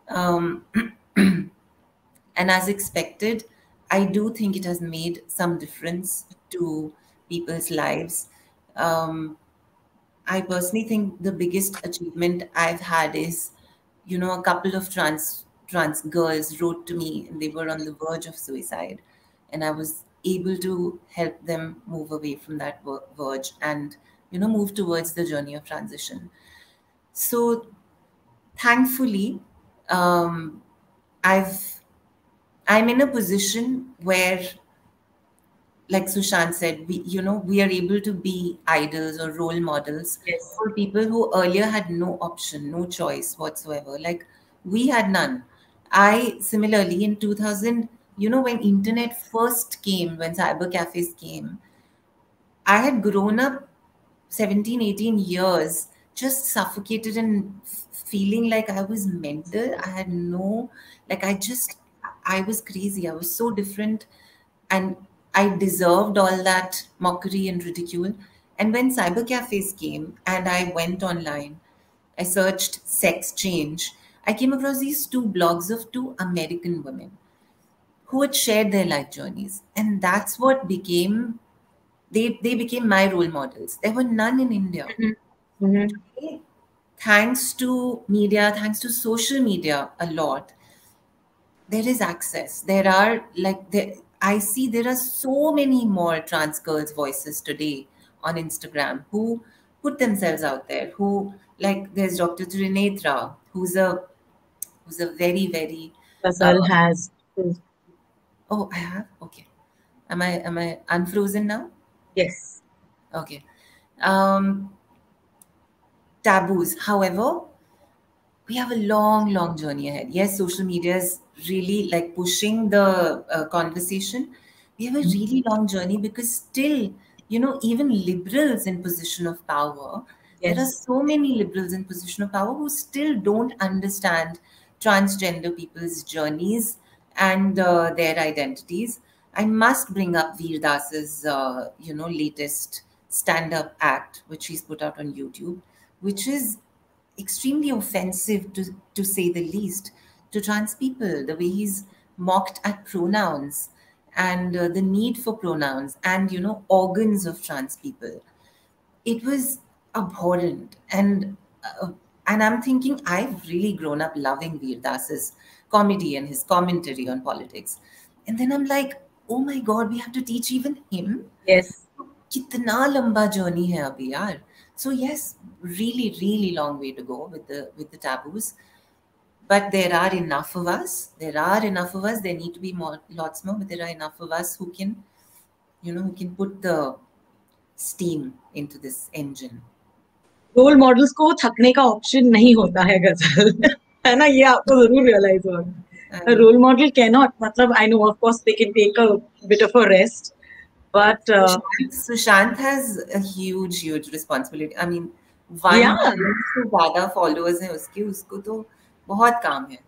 Um, and as expected, I do think it has made some difference to people's lives. Um, I personally think the biggest achievement I've had is, you know, a couple of trans trans girls wrote to me and they were on the verge of suicide, and I was able to help them move away from that verge and you know move towards the journey of transition. So, thankfully, um, I've I'm in a position where like Sushant said, we you know we are able to be idols or role models Yes. for people who earlier had no option, no choice whatsoever. Like we had none. I similarly in 2000, you know, when internet first came, when cyber cafes came, I had grown up 17, 18 years just suffocated and feeling like I was mental. I had no, like, I just, I was crazy. I was so different and I deserved all that mockery and ridicule. And when cyber cafes came and I went online, I searched sex change. I came across these two blogs of two American women who had shared their life journeys. And that's what became they they became my role models. There were none in India. Mhm. Thanks to media, thanks to social media a lot, there is access. There are like there I see there are so many more trans girls' voices today on Instagram who put themselves out there, who like there's Dr. Trinetra, who's a who's a very, very Ghazal Uh, has. Oh I have okay. Am I am I unfrozen now? Yes. Okay. Um, taboos. However, we have a long, long journey ahead. Yes, social media is really like pushing the uh, conversation. We have a really long journey because still, you know, even liberals in position of power, there are so many liberals in position of power who still don't understand transgender people's journeys and uh, their identities. I must bring up Veer Das's, uh, you know, latest stand-up act, which he's put out on YouTube, which is extremely offensive to, to say the least to trans people. The way he's mocked at pronouns and uh, the need for pronouns and you know organs of trans people. It was abhorrent and uh, and I'm thinking I've really grown up loving Veer Das's comedy and his commentary on politics. And then I'm like, oh my god, we have to teach even him. Yes. कितना लंबा journey है अभी यार. So yes, really, really long way to go with the with the taboos. But there are enough of us. There are enough of us. There need to be more, lots more. But there are enough of us who can, you know, who can put the steam into this engine. Role models को थकने का option नहीं होता है गजल है ना ये आपको ज़रूर रियलाइज़ होगा रोल मॉडल कैनॉट मतलब I know of course they can take a bit of a rest but Sushant, Sushant has a huge, huge responsibility. I mean, one Yeah. से ज़्यादा followers हैं उसके उसको तो बहुत काम है.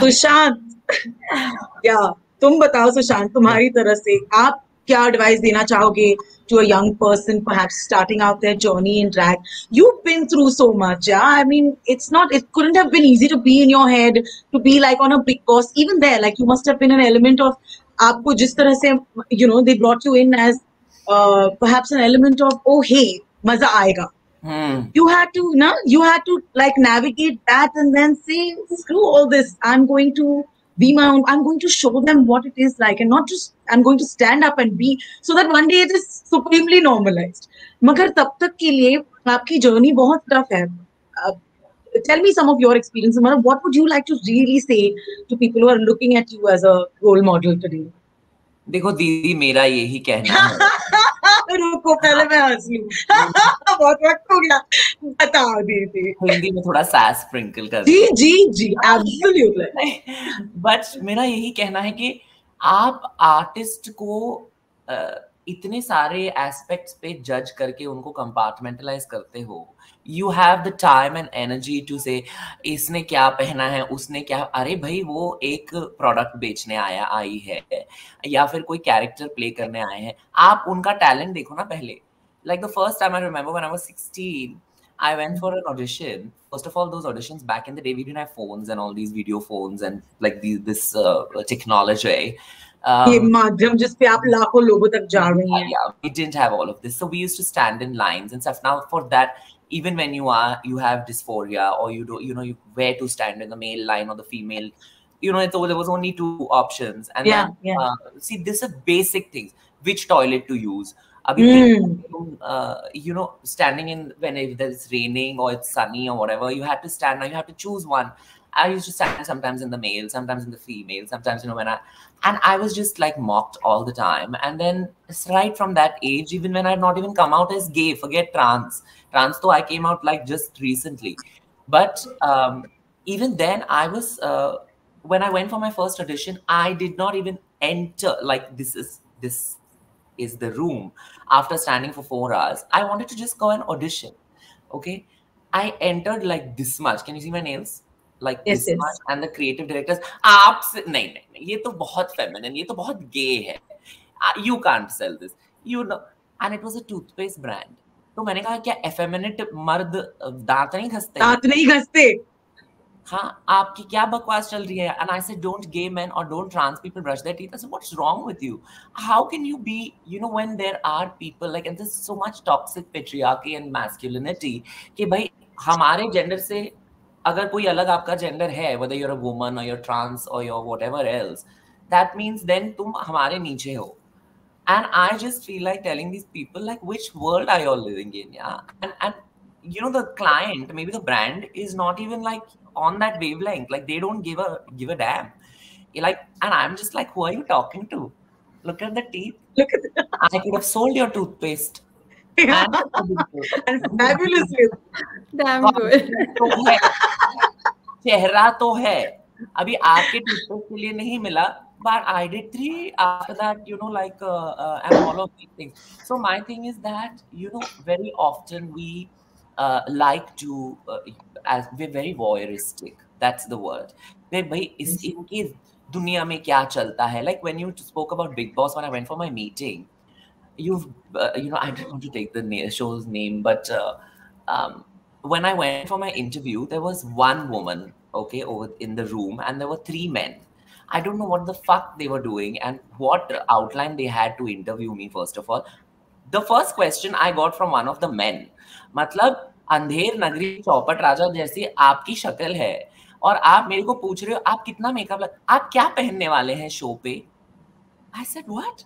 सुशांत या तुम बताओ सुशांत तुम्हारी तरह से आप क्या एडवाइस देना चाहोगे to a young person perhaps starting out their journey in drag you've been through so much yeah i mean it's not it couldn't have been easy to be in your head to be like on a big boss even there like you must have been an element of आपको जिस तरह से you know they brought you in as uh, perhaps an element of oh hey मजा आएगा Hmm. you had to no you had to like navigate that and then say screw all this i'm going to be my own i'm going to show them what it is like and not just i'm going to stand up and be so that one day it is supremely normalized मगर तब तक के लिए आपकी journey बहुत tough है Uh, tell me some of your experience मतलब what would you like to really say to people who are looking at you as a role model today देखो दीदी मेरा यही कहना है रुको पहले मैं हंस लूँ बहुत वक्त हो गया बताओ दीदी हिंदी में थोड़ा सास स्प्रिंकल कर जी जी जी एब्सोल्युटली बट मेरा यही कहना है कि आप आर्टिस्ट को इतने सारे एस्पेक्ट्स पे जज करके उनको कंपार्टमेंटलाइज करते हो। You have the time and energy to say इसने क्या पहना है? उसने क्या अरे भाई वो एक प्रोडक्ट बेचने आया आई है। या फिर कोई कैरेक्टर प्ले करने आए हैं। आप उनका टैलेंट देखो ना पहले। Like the I remember when I was 16, I went for an audition. First of all, those auditions back in the day, we didn't have phones and all these video phones and like the, this uh, technology. Um, yeah, we didn't have all of this. So we used to stand in lines and stuff. Now for that, even when you are you have dysphoria or you don't, you know you where to stand in the male line or the female, you know, it's all there was only two options. And yeah, then, yeah. Uh, see, this are basic things. Which toilet to use? Abhi Mm. uh, you know, standing in when it, it's raining or it's sunny or whatever, you had to stand. Now you have to choose one. I used to stand sometimes in the male, sometimes in the female, sometimes you know when I, and I was just like mocked all the time. And then it's right from that age, even when I'd not even come out as gay, forget trans. Trans, though I came out like just recently, but um, even then I was uh, when I went for my first audition, I did not even enter like this is this is the room after standing for four hours. I wanted to just go and audition. Okay. I entered like this much. Can you see my nails? Like Yes, this yes. much. And the creative directors, आप से- नहीं नहीं नहीं, ये तो बहुत feminine, ये तो बहुत gay है. Uh, You can't sell this. You know. And it was a toothpaste brand. तो मैंने कहा क्या effeminate मर्द अ, दांत नहीं घसते हैं? दांत नहीं घसते हाँ आपकी क्या बकवास चल रही है? And I said don't gay men और don't trans people brush their teeth I what's wrong with you how can you be you know when there are people like and this so much toxic patriarchy and masculinity कि भाई, हमारे gender से अगर कोई अलग आपका gender है whether your a woman or your trans or your what else that means then तुम हमारे नीचे हो। And I just feel like telling this people like which world I all living in and and you know, the client, maybe the brand is not even like on that wavelength like they don't give a give a damn You're like and i'm just like who are you talking to look at the teeth look at that i could have sold your toothpaste and and fabulously Damn good. तो है चेहरा तो है अभी आपके toothpaste के लिए नहीं मिला but I did three after that, you know, like uh, uh, and all of these things. So my thing is that you know, very often we uh, like to, uh, as we're very voyeuristic. That's the word. Is in like when you spoke about Bigg Boss when i went for my meeting you've uh, you know i don't want to take the na- show's name but uh, um, when i went for my interview there was one woman okay over in the room and there were three men. I don't know what the fuck they were doing and what outline they had to interview me first of all. The first question i got from one of the men matlab Andher Nagari चौपट राजा जैसी आपकी शक्ल है और आप मेरे को पूछ रहे हो आप कितना मेकअप लग आप क्या पहनने वाले हैं शो पे I said, what?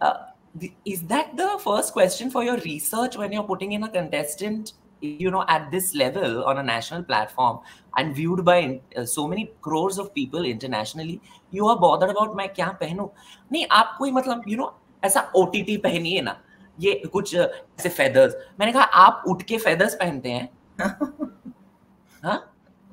Uh, th- is that the first question for your research when you're putting in a you know, at this level on a national platform and viewed by uh, so many crores of people internationally? You are bothered about मैं क्या पहनूं? नहीं आप कोई मतलब you know ऐसा OTT पहनिए ना ये कुछ uh, ऐसे feathers मैंने कहा आप उठ के feathers पहनते हैं हाँ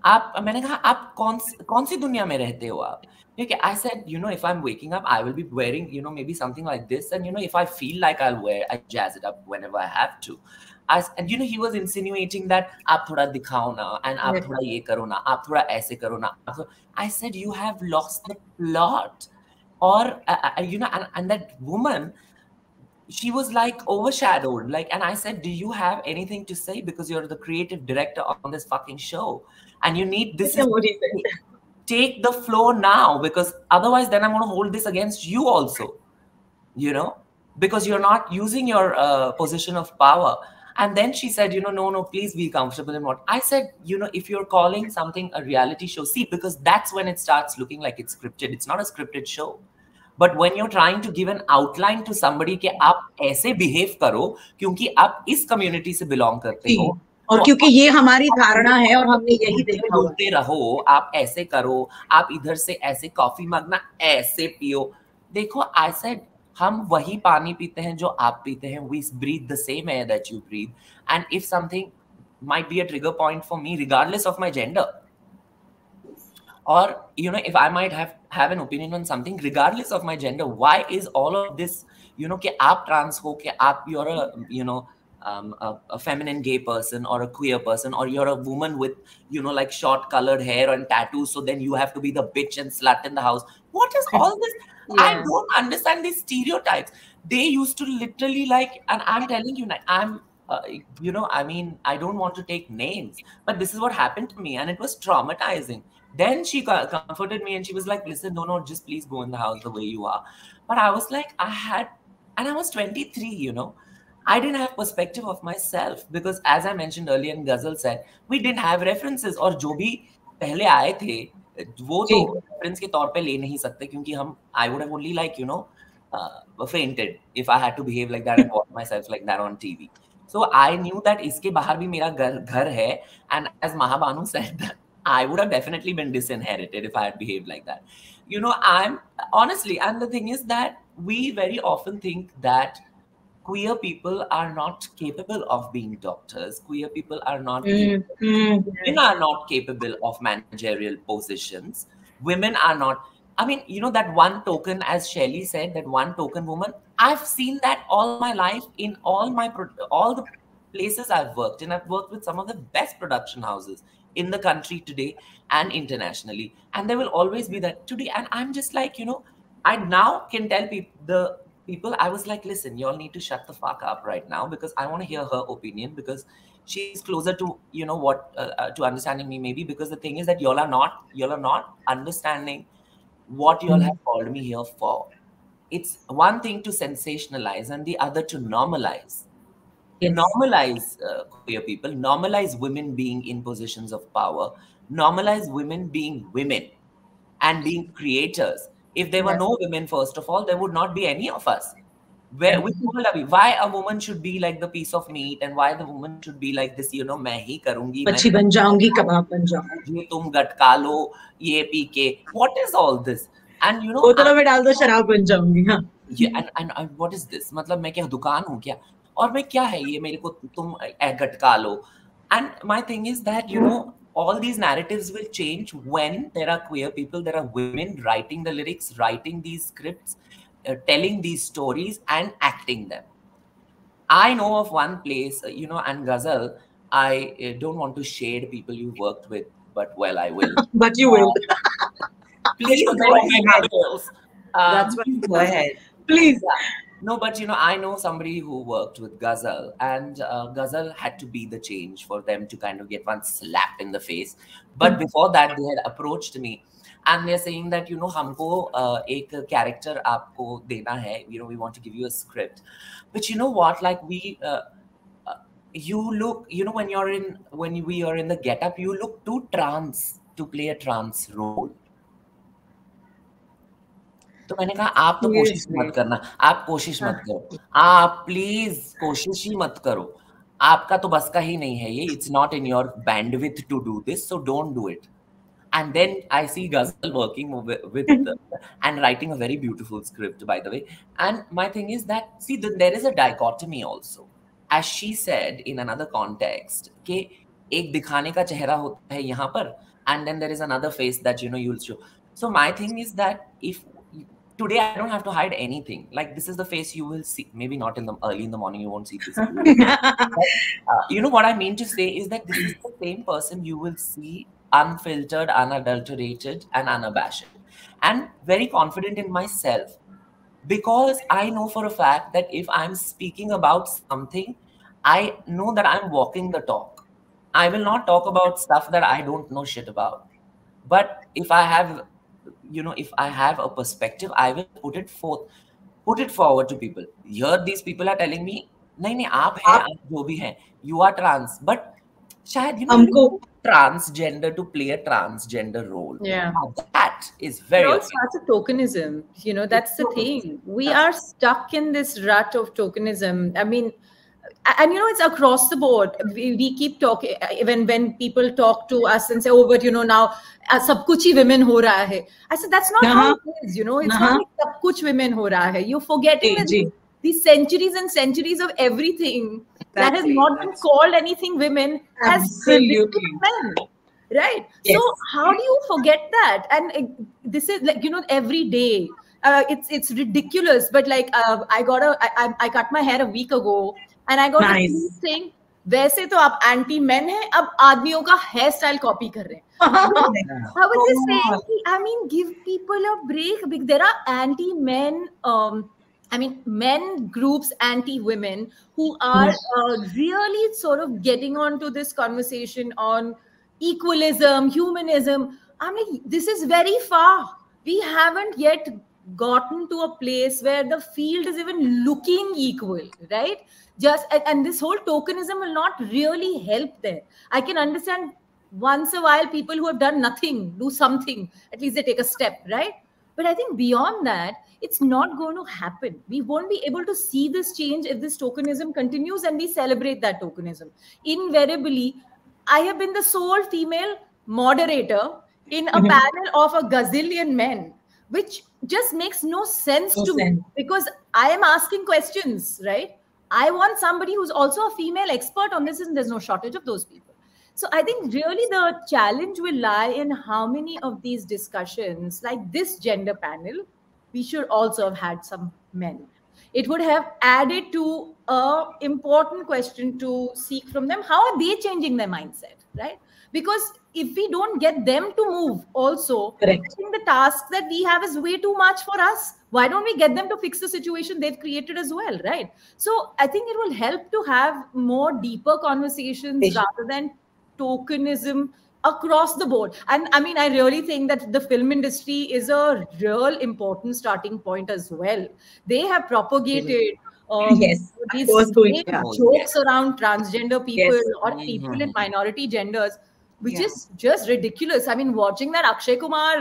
आप मैंने कहा आप कौन कौन सी दुनिया में रहते हो आप Okay, I said, you know, if I'm waking up, I will be wearing, you know, maybe something like this. And, you know, if I feel like I'll wear, I jazz it up whenever I have to. I, and, you know, he was insinuating that, आप थोड़ा दिखाओ ना, and आप Right. थोड़ा ये करो ना, आप थोड़ा ऐसे करो ना. I said, you have lost the plot. Or, uh, uh, you know, and, and that woman, she was like overshadowed. Like, and I said, do you have anything to say? Because you're the creative director on this fucking show. And you need this is take the floor now because otherwise then i'm going to hold this against you also. You know? Because you're not using your uh, position of power. And then she said you know no no please be comfortable in what. I said you know if you're calling something a reality show see because that's when it starts looking like it's scripted. It's not a scripted show but when you're trying to give an outline to somebody कि आप ऐसे behave करो क्योंकि आप इस community से belong करते हो और तो क्योंकि ये हमारी धारणा है और हमने यही देखा बोलते रहो आप ऐसे करो आप इधर से ऐसे कॉफ़ी मांगना ऐसे पियो। देखो आई सेड हम वही पानी पीते हैं जो आप पीते हैं we breathe the same air that you breathe and if something might be a trigger point for me regardless of my gender or you know if i might have have an opinion on something regardless of my gender why is all of this you know ke trans ho ke aap you're a you know um, a, a, feminine gay person or a queer person or you're a woman with you know like short colored hair and tattoos so then you have to be the bitch and slut in the house. What is all this? Yeah. i don't understand these stereotypes. They used to literally like and i'm telling you i'm uh, you know i mean i don't want to take names but this is what happened to me and it was traumatizing. then she co- comforted me and she was like listen no no just please go in the house the way you are but i was like i had and i was 23 you know I didn't have perspective of myself because, as I mentioned earlier, and Ghazal said, we didn't have references. और जो भी पहले आए थे वो तो जी। reference के तौर पे ले नहीं सकते क्योंकि हम I would have only like you know uh, fainted if I had to behave like that and watch myself like that on TV. So I knew that iske bahar bhi mera ghar, ghar hai. And as Mahabanu said, that I would have definitely been disinherited if I had behaved like that. You know, I'm honestly, and the thing is that we very often think that queer people are not capable of being doctors. Queer people are not, Mm, mm. women are not capable of managerial positions. Women are not. I mean, you know, that one token, as Shelly said, that one token woman, I've seen that all my life in all my, all the places I've worked in. I've worked with some of the best production houses in the country today and internationally. And there will always be that today. And I'm just like, you know, I now can tell people the people i was like listen y'all need to shut the fuck up right now because i want to hear her opinion because she's closer to you know what uh, uh, to understanding me maybe because the thing is that y'all are not y'all are not understanding what y'all have called me here for it's one thing to sensationalize and the other to normalize Yes. normalize uh, queer people normalize women being in positions of power normalize women being women and being creators if there were Yes. no women first of all there would not be any of us where which woman are we? why a woman should be like the piece of meat and why the woman should be like this you know मैं ही करूंगी मैं मच्छी बन जाऊंगी कबाब बन जाऊंगी ये तुम गटका लो ये पी के what is all this and you know बोतलों में डाल दो शराब बन जाऊंगी हाँ ये and, and, and what is this मतलब मैं क्या दुकान हूँ क्या और मैं क्या है ये मेरे को तुम ए, गटका लो and my thing is that you know all these narratives will change when there are queer people there are women writing the lyrics writing these scripts uh, telling these stories and acting them i know of one place uh, you know and ghazal i uh, don't want to shade people you worked with but well i will but you will please Go go ahead. my details. Um, That's what Go ahead. please No, but you know, I know somebody who worked with Ghazal, and uh, Ghazal had to be the change for them to kind of get one slap in the face. But before that, they had approached me, and they're saying that you know, हमको uh, एक character आपको देना है. You know, we want to give you a script, but you know what? Like we. Uh, uh, you look, you know, when you're in, when we are in the get-up, you look too trans to play a trans role. तो मैंने कहा आप तो कोशिश मत करना आप कोशिश मत करो आप प्लीज़ कोशिश ही मत करो आपका तो बस का ही नहीं है ये it's not in your bandwidth to do this so don't do it and then i see ghazal working with, with and writing a very beautiful script by the way and my thing is that see th- there is a dichotomy also as she said in another context कि एक दिखाने का चेहरा होता है यहाँ पर and then there is another face that you know you'll show so my thing is that if today I don't have to hide anything. Like this is the face you will see. Maybe not in the early in the morning, you won't see this. Uh, you know what I mean to say is that this is the same person you will see unfiltered, unadulterated, and unabashed, and very confident in myself because I know for a fact that if I'm speaking about something, I know that I'm walking the talk. I will not talk about stuff that I don't know shit about. But if I have you know if i have a perspective i will put it forth put it forward to people here these people are telling me नहीं नहीं आप हैं आप जो भी हैं you are trans but शायद you know हमको transgender to play a transgender role Yeah. Now, that is very It all starts with tokenism. You know, that's the thing. We are stuck in this rut of tokenism. I mean, and you know it's across the board we, we, keep talking even when people talk to us and say oh but you know now uh, sab kuch hi women ho raha hai i said that's not uh-huh. how it is you know it's uh-huh. not like sab kuch women ho raha hai you're forgetting these, centuries and centuries of everything exactly. that has not been called anything women Absolutely. has men right yes. so how do you forget that and uh, this is like you know every day uh, it's it's ridiculous but like uh, i got a I, I, I cut my hair a week ago and i got Nice. a thing वैसे तो आप anti man हैं अब आदमियों का hair style copy कर रहे हैं I was just saying, कि, I mean, give people a break. Because there are anti-men, um, I mean, men groups, anti-women, who are uh, really sort of getting onto this conversation on equalism, humanism. I mean, this is very far. We haven't yet gotten to a place where the field is even looking equal, right? Just and, and this whole tokenism will not really help there. I can understand once a while people who have done nothing do something at least they take a step right but i think beyond that it's not going to happen. We won't be able to see this change if this tokenism continues and we celebrate that tokenism. Invariably, I have been the sole female moderator in a mm-hmm. panel of a gazillion men, which just makes no sense no to sense. me because I am asking questions, right? I want somebody who's also a female expert on this, and there's no shortage of those people. So I think really the challenge will lie in how many of these discussions, like this gender panel, we should also have had some men. It would have added to a important question to seek from them. How are they changing their mindset, right? Because if we don't get them to move also, Correct. I think the task that we have is way too much for us. Why don't we get them to fix the situation they've created as well, right? So I think it will help to have more deeper conversations rather than tokenism across the board and i mean i really think that the film industry is a real important starting point as well they have propagated um, yes, these jokes around transgender people yes. or people mm-hmm. in minority genders which yeah. is just ridiculous i mean watching that akshay kumar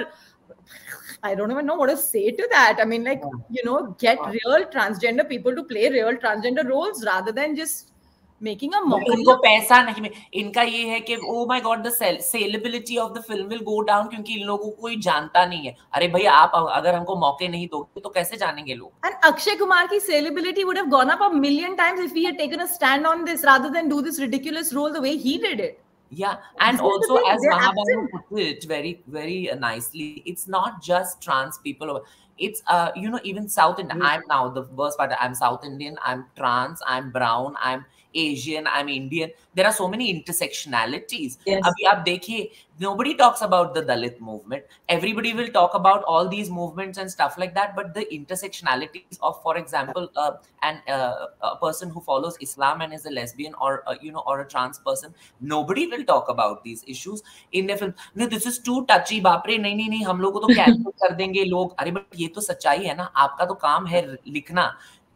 I don't even know what to say to that. I mean, like, yeah. you know, get real transgender people to play real transgender roles rather than just making a इनको पैसा नहीं इनका ये है कि ओ my god the saleability of the film will go down क्योंकि इन लोगों को कोई जानता नहीं है अरे भैया आप अगर हमको मौके नहीं दोगे तो कैसे जानेंगे लोग एंड अक्षय कुमार की saleability would have gone up a million times if he had taken a stand on this rather than do this ridiculous role the way he did it Yeah, and also as Mahabanu put it very, very nicely, it's not just trans people. It's uh, you know, even South Indian. I'm now the worst part. I'm South Indian. I'm trans. I'm brown. I'm Asian, I'm Indian. There are so many intersectionalities. Yes. Abhi aap dekhiye, nobody talks about the Dalit movement. Everybody will talk about all these movements and stuff like that. But the intersectionalities of, for example, uh, an, uh, a person who follows Islam and is a lesbian or uh, you know or a trans person, nobody will talk about these issues in their film. No, this is too touchy. बापरे नहीं नहीं नहीं हम लोग को तो cancel कर देंगे लोग अरे बट ये तो सच्चाई है ना आपका तो काम है लिखना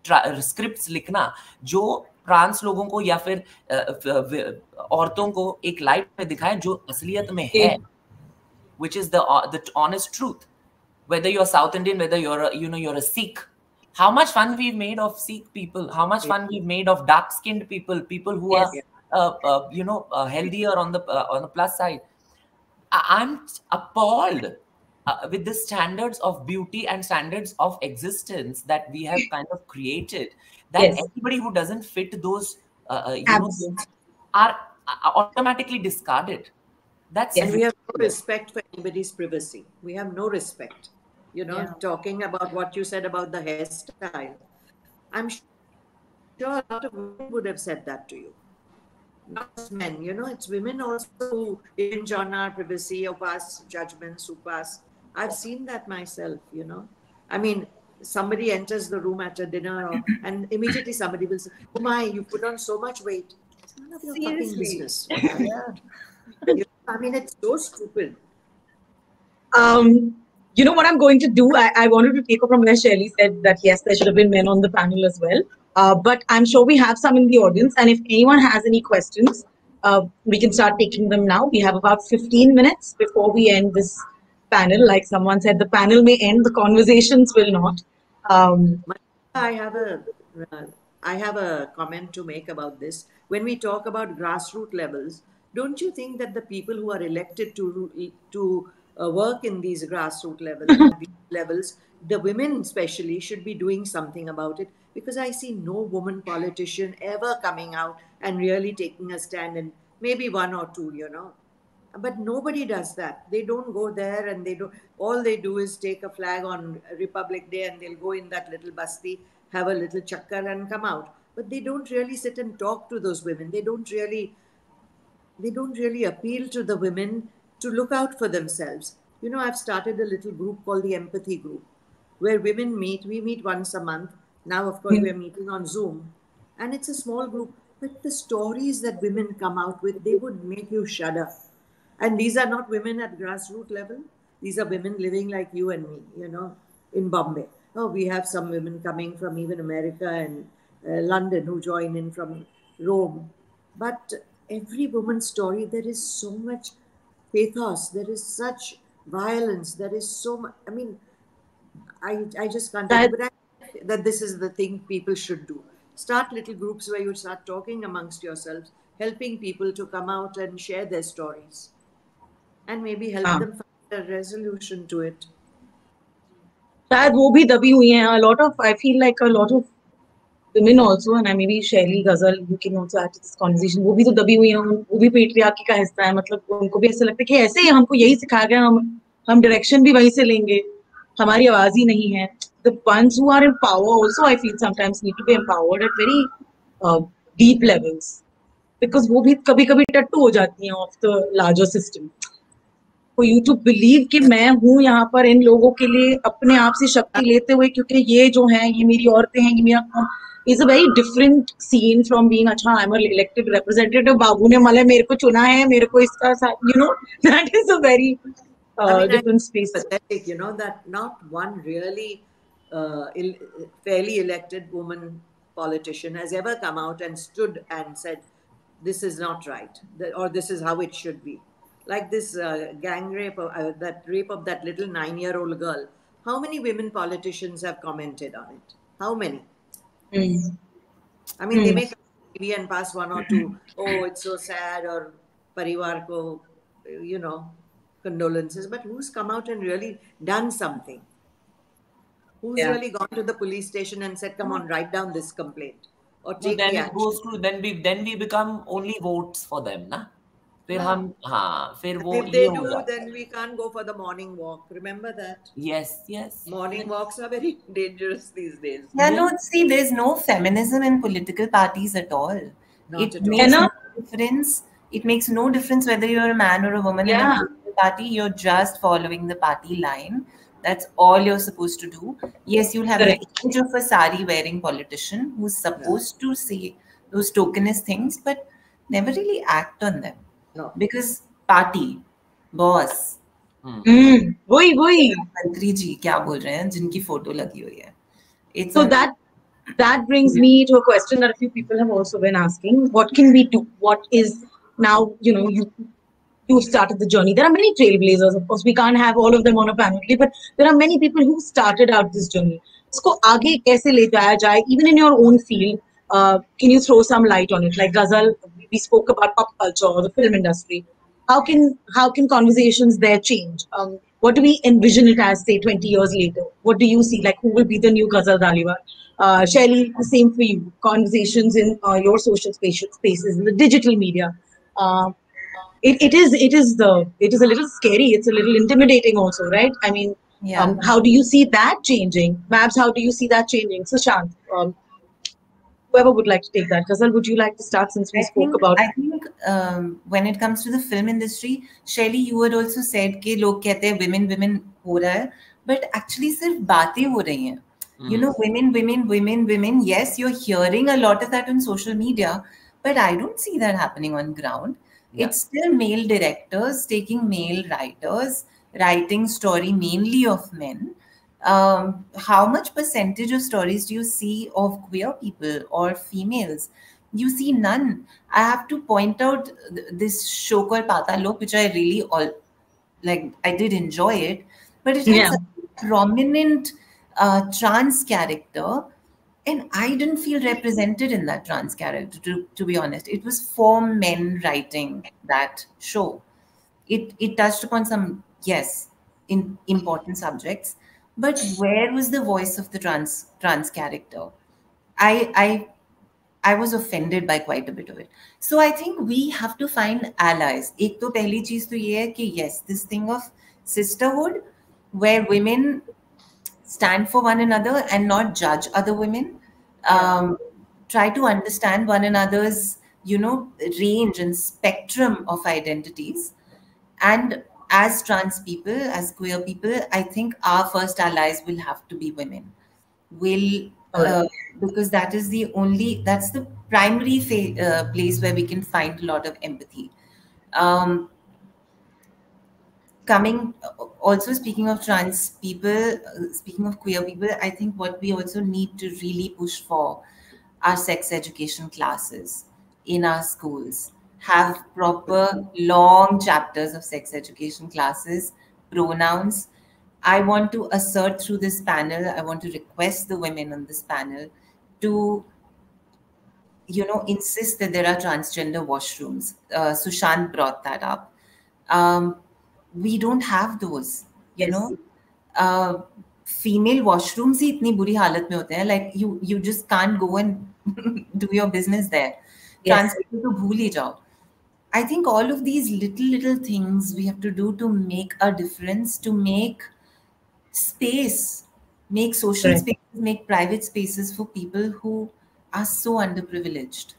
स्क्रिप्ट्स लिखना जो ट्रांस लोगों को या फिर औरतों को एक लाइट में दिखाएं जो असलियत में है which is the uh, the honest truth whether you're south indian whether you're a, you know you're a sikh how much fun we've made of sikh people how much fun we've made of dark skinned people people who yes. are uh, uh, you know uh, healthier on the uh, on the plus side i'm appalled uh, with the standards of beauty and standards of existence that we have kind of created that yes. anybody who doesn't fit those uh, uh you know, are, are automatically discarded. That's yes. and we have no respect for anybody's privacy. We have no respect. You know, yeah. talking about what you said about the hairstyle. I'm sure a lot of women would have said that to you. Not just men, you know, it's women also who infringe on our privacy or pass judgments who pass. I've seen that myself, you know. I mean, somebody enters the room at a dinner or, and immediately somebody will say, Oh my, you put on so much weight. It's none of your Seriously. fucking business. yeah. I mean, it's so stupid. Um, you know what I'm going to do? I, I wanted to take up from where Shelly said that yes, there should have been men on the panel as well. Uh, but I'm sure we have some in the audience. And if anyone has any questions, uh, we can start taking them now. We have about 15 minutes before we end this panel. Like someone said, the panel may end, the conversations will not. Um, I have a uh, I have a comment to make about this. When we talk about grassroots levels, don't you think that the people who are elected to to uh, work in these grassroots levels, levels, the women especially, should be doing something about it? Because I see no woman politician ever coming out and really taking a stand, and maybe one or two, you know but nobody does that. They don't go there and they don't. all they do is take a flag on republic day and they'll go in that little basti have a little chakkar and come out. But they don't really sit and talk to those women. They don't really they don't really appeal to the women to look out for themselves. You know i've started a little group called the empathy group where women meet we meet once a month. Now of course we're meeting on zoom. And it's a small group but the stories that women come out with they would make you shudder and these are not women at grassroots level. These are women living like you and me, you know, in Bombay. Oh, we have some women coming from even America and uh, London who join in from Rome. But every woman's story, there is so much pathos, there is such violence, there is so much. I mean, I, I just can't. That, but I, that this is the thing people should do. Start little groups where you start talking amongst yourselves, helping people to come out and share their stories, and maybe help ah. them find a resolution to it. शायद वो भी दबी हुई हैं a lot of I feel like a lot of women also and I maybe Shelly Ghazal you can also add to this conversation वो भी तो दबी हुई हैं वो भी पेट्रियार्की का हिस्सा है मतलब उनको भी ऐसा लगता है कि ऐसे ही हमको यही सिखाया गया हम हम डायरेक्शन भी वहीं से लेंगे हमारी आवाज़ ही नहीं है the ones who are in power also I feel sometimes need to be empowered at very uh, deep levels because वो भी कभी कभी टट्टू हो जाती हैं of the larger system for you believe कि मैं हूँ यहाँ पर इन लोगों के लिए अपने आप से शक्ति लेते हुए क्योंकि ये जो है ये मेरी औरतें हैं ये मेरा कौन? Is a very different scene from being अच्छा आई एम इलेक्टेड रिप्रेजेंटेटिव बाबू ने मल मेरे को चुना है मेरे को इसका you know that is a very out and stood and said this is not right or this is how it should be like this uh, gang rape, of, uh, that rape of that little nine-year-old girl. How many women politicians have commented on it? How many? Mm. I mean, mm. they make TV and pass one or two. Oh, it's so sad, or parivar ko, you know, condolences. But who's come out and really done something? Who's yeah. really gone to the police station and said, "Come on, write down this complaint," or take then the it goes to then we then we become only votes for them, na? फिर हम हाँ फिर वो if they do then we can't go for the morning walk remember that yes yes morning walks are very dangerous these days yeah no see there's no feminism in political parties at all Not it at makes all. no difference it makes no difference whether you're a man or a woman yeah. in a political party you're just following the party line that's all you're supposed to do yes you'll have Correct. an image of a sari wearing politician who's supposed yeah. to say those tokenist things but never really act on them No. Because party, boss. Hmm. वही वही मंत्री जी क्या बोल रहे हैं जिनकी photo लगी हुई है It's so a, that that brings me to a question that a few people have also been asking what can we do what is now you know you you started the journey there are many trailblazers of course we can't have all of them on a panel but there are many people who started out this journey इसको आगे कैसे ले जाया जाए even in your own field uh, can you throw some light on it like Ghazal we spoke about pop culture or the film industry. How can how can conversations there change? Um, what do we envision it as, say, 20 years later? What do you see? Like, who will be the new Ghazal Dhaliwal? Uh, Shelly, the same for you. Conversations in uh, your social spaces, in the digital media. Uh, it, it is it is the it is a little scary. It's a little intimidating, also, right? I mean, yeah. Um, how do you see that changing? Mabs, how do you see that changing? Sushant, um, whoever would like to take that. Ghazal, would you like to start since we I spoke think, about? I think um, when it comes to the film industry, Shelly, you had also said कि लोग कहते हैं women women हो रहा है, but actually सिर्फ बातें हो रही हैं. Mm. You know, women, women, women, women. Yes, you're hearing a lot of that on social media, but I don't see that happening on ground. Yeah. It's still male directors taking male writers, writing story mainly of men um, how much percentage of stories do you see of queer people or females? You see none. I have to point out this show called Patal which I really all like. I did enjoy it, but it has a prominent uh, trans character, and I didn't feel represented in that trans character. To, to be honest, it was four men writing that show. It it touched upon some yes in important subjects but where was the voice of the trans trans character? I i i was offended by quite a bit of it. So i think we have to find allies. Ek to pehli cheez to ye hai ki yes this thing of sisterhood where women stand for one another and not judge other women um, try to understand one another's you know range and spectrum of identities. And as trans people, as queer people, I think our first allies will have to be women. Will uh, because that is the only that's the primary fa- uh, place where we can find a lot of empathy. Um, coming also speaking of trans people, uh, speaking of queer people, I think what we also need to really push for are sex education classes in our schools have proper long chapters of sex education classes, pronouns. I want to assert through this panel, I want to request the women on this panel to you know insist that there are transgender washrooms uh, sushant brought that up um, we don't have those you yes. know uh, female washrooms hi itni buri halat mein hote like you you just can't go and do your business there yes. transgender to bhul hi jao I think all of these little little things we have to do to make a difference, to make space, make social right. spaces, make private spaces for people who are so underprivileged.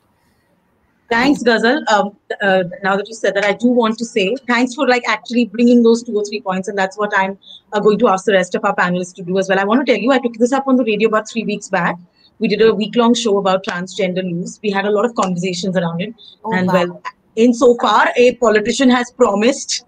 Thanks, Ghazal. Um, uh, now that you said that, I do want to say thanks for like actually bringing those two or three points, and that's what I'm uh, going to ask the rest of our panelists to do as well. I want to tell you, I took this up on the radio about three weeks back. We did a week-long show about transgender news. We had a lot of conversations around it, oh, and wow. well, in so far, a politician has promised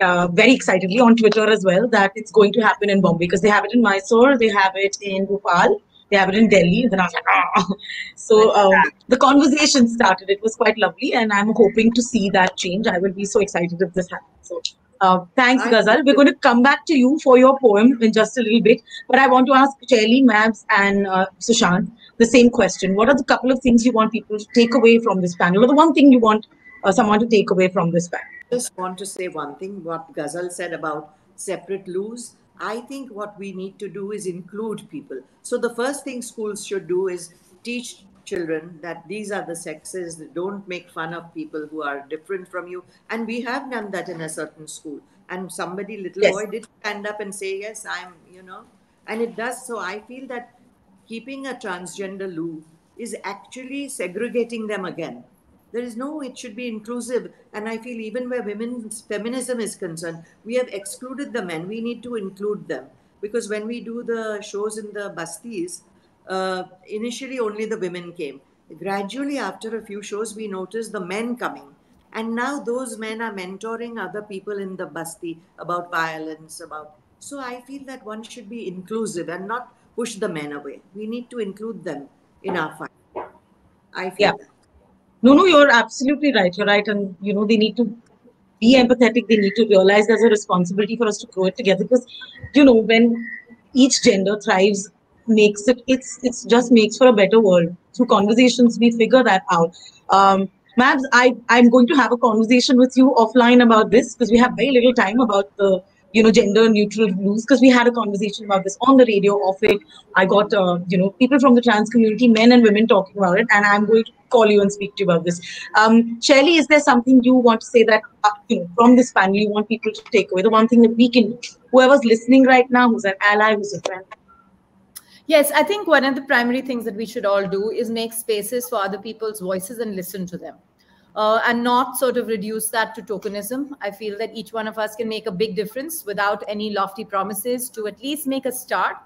uh, very excitedly on Twitter as well that it's going to happen in Bombay because they have it in Mysore, they have it in Bhopal, they have it in Delhi. And then I was like, ah. So um, the conversation started. It was quite lovely, and I'm hoping to see that change. I will be so excited if this happens. So uh, thanks, Ghazal. We're going to come back to you for your poem in just a little bit, but I want to ask Shelly, Mabs, and uh, Sushant the same question. What are the couple of things you want people to take away from this panel, or the one thing you want uh, someone to take away from this panel? just want to say one thing what Ghazal said about separate loos. I think what we need to do is include people. So the first thing schools should do is teach children that these are the sexes. Don't make fun of people who are different from you. And we have done that in a certain school. And somebody, little yes. boy, did stand up and say, Yes, I'm, you know, and it does. So I feel that keeping a transgender loo is actually segregating them again. There is no, it should be inclusive. And I feel even where women's feminism is concerned, we have excluded the men. We need to include them. Because when we do the shows in the bastis, uh, initially only the women came. Gradually, after a few shows, we noticed the men coming. And now those men are mentoring other people in the basti about violence, about. So I feel that one should be inclusive and not push the men away. We need to include them in our fight. I feel yeah. That. No, no, you're absolutely right. You're right. And, you know, they need to be empathetic. They need to realize there's a responsibility for us to grow it together because, you know, when each gender thrives, makes it, it's, it's just makes for a better world. Through conversations, we figure that out. Um, Mabs, I, I'm going to have a conversation with you offline about this because we have very little time about the you know, gender neutral views because we had a conversation about this on the radio off it. I got, uh, you know, people from the trans community, men and women talking about it. And I'm going to call you and speak to you about this. Um, is there something you want to say that, uh, you know, from this panel, you want people to take away? The one thing that we can, whoever's listening right now, who's an ally, who's a friend. Yes, I think one of the primary things that we should all do is make spaces for other people's voices and listen to them uh, and not sort of reduce that to tokenism. I feel that each one of us can make a big difference without any lofty promises to at least make a start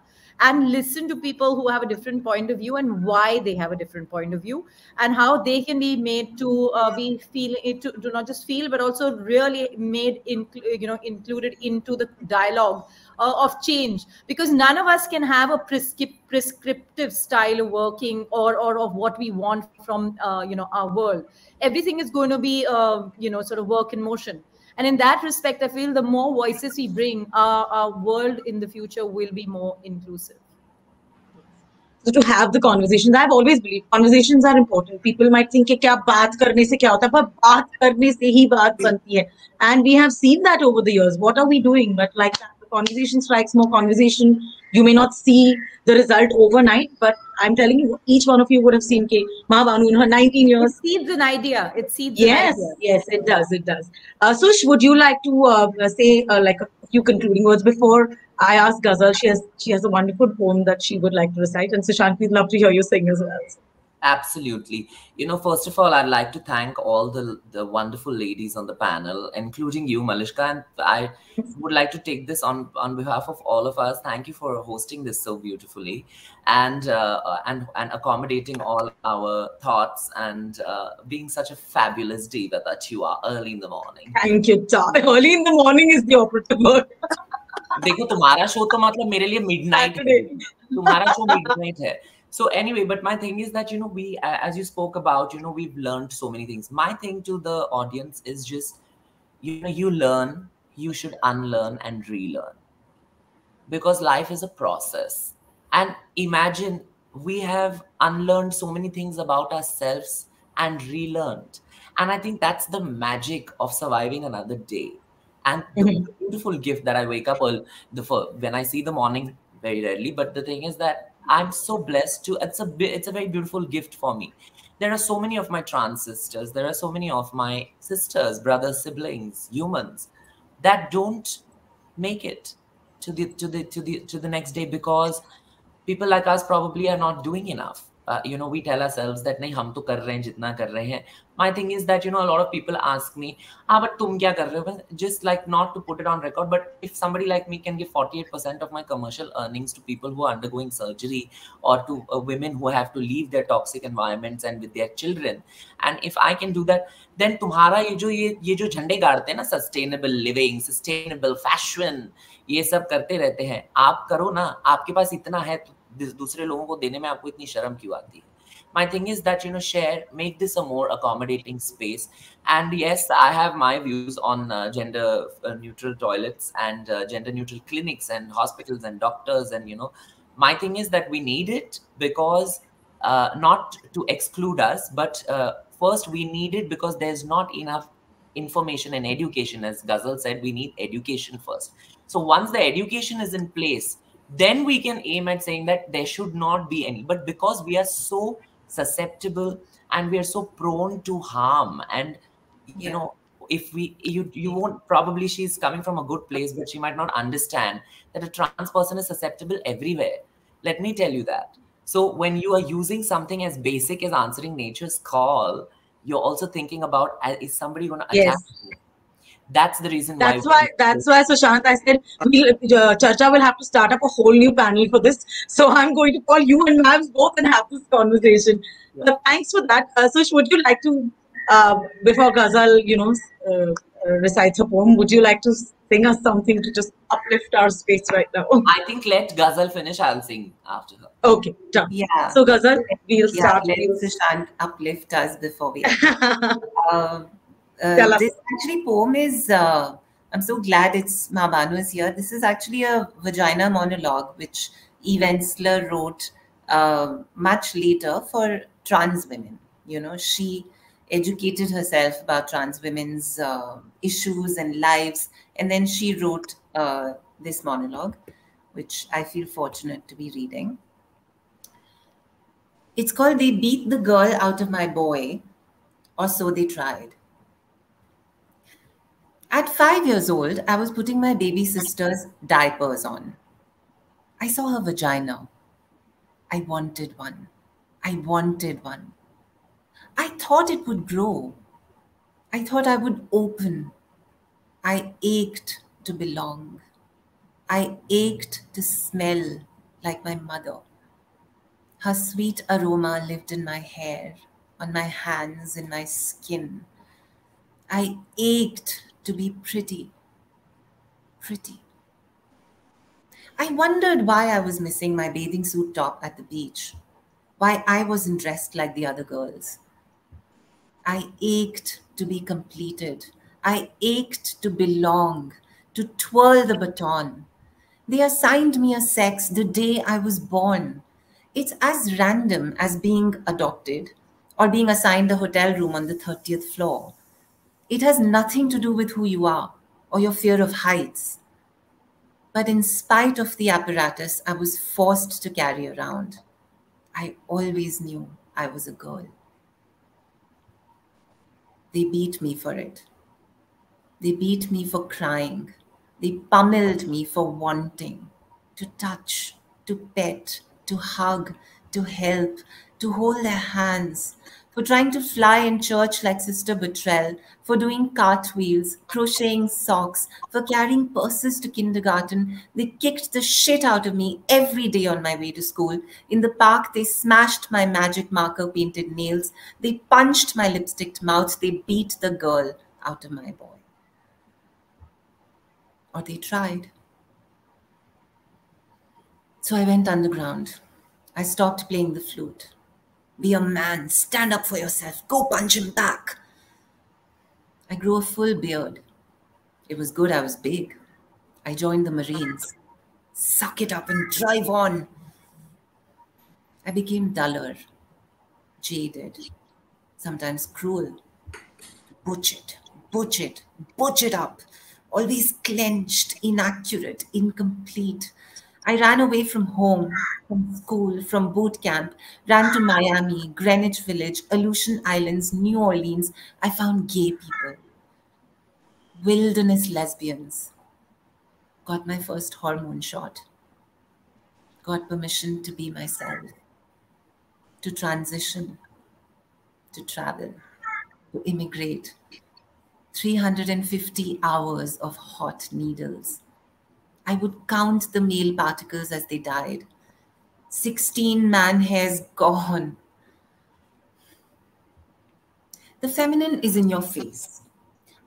and listen to people who have a different point of view and why they have a different point of view and how they can be made to uh, be feel to, to not just feel but also really made in you know included into the dialogue uh, of change because none of us can have a prescrip- prescriptive style of working or or of what we want from uh, you know our world everything is going to be uh, you know sort of work in motion and in that respect, I feel the more voices we bring, our, our world in the future will be more inclusive. So to have the conversations, I've always believed conversations are important. People might think कि क्या बात करने से क्या होता है, but बात करने से ही बात बनती है. And we have seen that over the years. What are we doing? But like that, the conversation strikes more conversation. You may not see the result overnight, but I'm telling you, each one of you would have seen K. In her 19 years. It seeds an idea. It seeds yes, idea. Yes, it does. It does. Uh, Sush, would you like to uh, say uh, like a few concluding words before I ask Ghazal? She has she has a wonderful poem that she would like to recite, and Sushant, we'd love to hear you sing as well. Absolutely. You know, first of all, I'd like to thank all the, the wonderful ladies on the panel, including you, Malishka. And I would like to take this on, on behalf of all of us. Thank you for hosting this so beautifully and uh, and, and accommodating all our thoughts and uh, being such a fabulous diva that you are early in the morning. Thank you, Tom. Early in the morning is the operative word. देखो तुम्हारा show तो मतलब मेरे लिए midnight है तुम्हारा show midnight है so anyway but my thing is that you know we as you spoke about you know we've learned so many things my thing to the audience is just you know you learn you should unlearn and relearn because life is a process. And imagine we have unlearned so many things about ourselves and relearned. And I think that's the magic of surviving another day. And the Mhm. beautiful gift that I wake up early, the when I see the morning very rarely, but the thing is that I'm so blessed to. It's a it's a very beautiful gift for me. There are so many of my trans sisters. There are so many of my sisters, brothers, siblings, humans that don't make it to the to the to the to the next day because people like us probably are not doing enough uh, you know we tell ourselves that nahi hum to kar rahe hain jitna kar rahe hain my thing is that you know a lot of people ask me ah but tum kya kar rahe ho But just like not to put it on record but if somebody like me can give 48% of my commercial earnings to people who are undergoing surgery or to uh, women who have to leave their toxic environments and with their children and if i can do that then तुम्हारा ये जो ये ये जो झंडे गाड़ते हैं ना सस्टेनेबल लिविंग सस्टेनेबल फैशन ये सब करते रहते हैं आप करो ना आपके पास इतना है तो दिस- दूसरे लोगों को देने में आपको इतनी शर्म क्यों आती है my thing is that you know share make this a more accommodating space. And yes i have my views on uh, gender uh, neutral toilets and uh, gender neutral clinics and hospitals and doctors and you know my thing is that we need it because uh, not to exclude us but uh, first we need it because there's not enough information and education. As ghazal said we need education first. So once the education is in place then we can aim at saying that there should not be any. But because we are so susceptible and we are so prone to harm and you Yeah. know if we you you won't probably she's coming from a good place but she might not understand that a trans person is susceptible everywhere let me tell you that so when you are using something as basic as answering nature's call you're also thinking about uh, is somebody going to Yes. attack me that's the reason That's why why. That's why, Sushant. I said we'll, uh, Charcha will have to start up a whole new panel for this. So I'm going to call you and Mabs both and have this conversation. But thanks for that, uh, Sush. Would you like to, uh, before Ghazal, you know, uh, uh, recites her poem, would you like to sing us something to just uplift our space right now? i think let ghazal finish i'll sing after her Okay, done. Yeah. So Ghazal, we'll yeah, start. let with Sushant uplift us before we. Um, uh, this actually poem is. Uh, I'm so glad it's Mahabanu is here. This is actually a vagina monologue which Eve Ensler wrote uh, much later for trans women. You know, she educated herself about trans women's uh, issues and lives, and then she wrote uh, this monologue, which I feel fortunate to be reading. It's called They Beat the Girl Out of My Boy, or So They Tried. At five years old, I was putting my baby sister's diapers on. I saw her vagina. I wanted one. I wanted one. I thought it would grow. I thought I would open. I ached to belong. I ached to smell like my mother. Her sweet aroma lived in my hair, on my hands, in my skin. I ached to be pretty. Pretty. I wondered why I was missing my bathing suit top at the beach, why I wasn't dressed like the other girls. I ached to be completed. I ached to belong, to twirl the baton. They assigned me a sex the day I was born. It's as random as being adopted or being assigned a hotel room on the 30th floor. It has nothing to do with who you are or your fear of heights. But in spite of the apparatus I was forced to carry around, I always knew I was a girl. They beat me for it. They beat me for crying. They pummeled me for wanting to touch, to pet, to hug, to help, to hold their hands, for trying to fly in church like Sister Bertrille, for doing cartwheels, crocheting socks, for carrying purses to kindergarten. They kicked the shit out of me every day on my way to school. In the park, they smashed my magic marker painted nails. They punched my lipsticked mouth. They beat the girl out of my boy. Or they tried. So I went underground. I stopped playing the flute. Be a man, stand up for yourself, go punch him back. I grew a full beard. It was good I was big. I joined the Marines. Suck it up and drive on. I became duller, jaded, sometimes cruel. Butch it, butch it, butch it up. Always clenched, inaccurate, incomplete. I ran away from home, from school, from boot camp, ran to Miami, Greenwich Village, Aleutian Islands, New Orleans. I found gay people, wilderness lesbians. Got my first hormone shot. Got permission to be myself, to transition, to travel, to immigrate. 350 hours of hot needles I would count the male particles as they died. 16 man hairs gone. The feminine is in your face.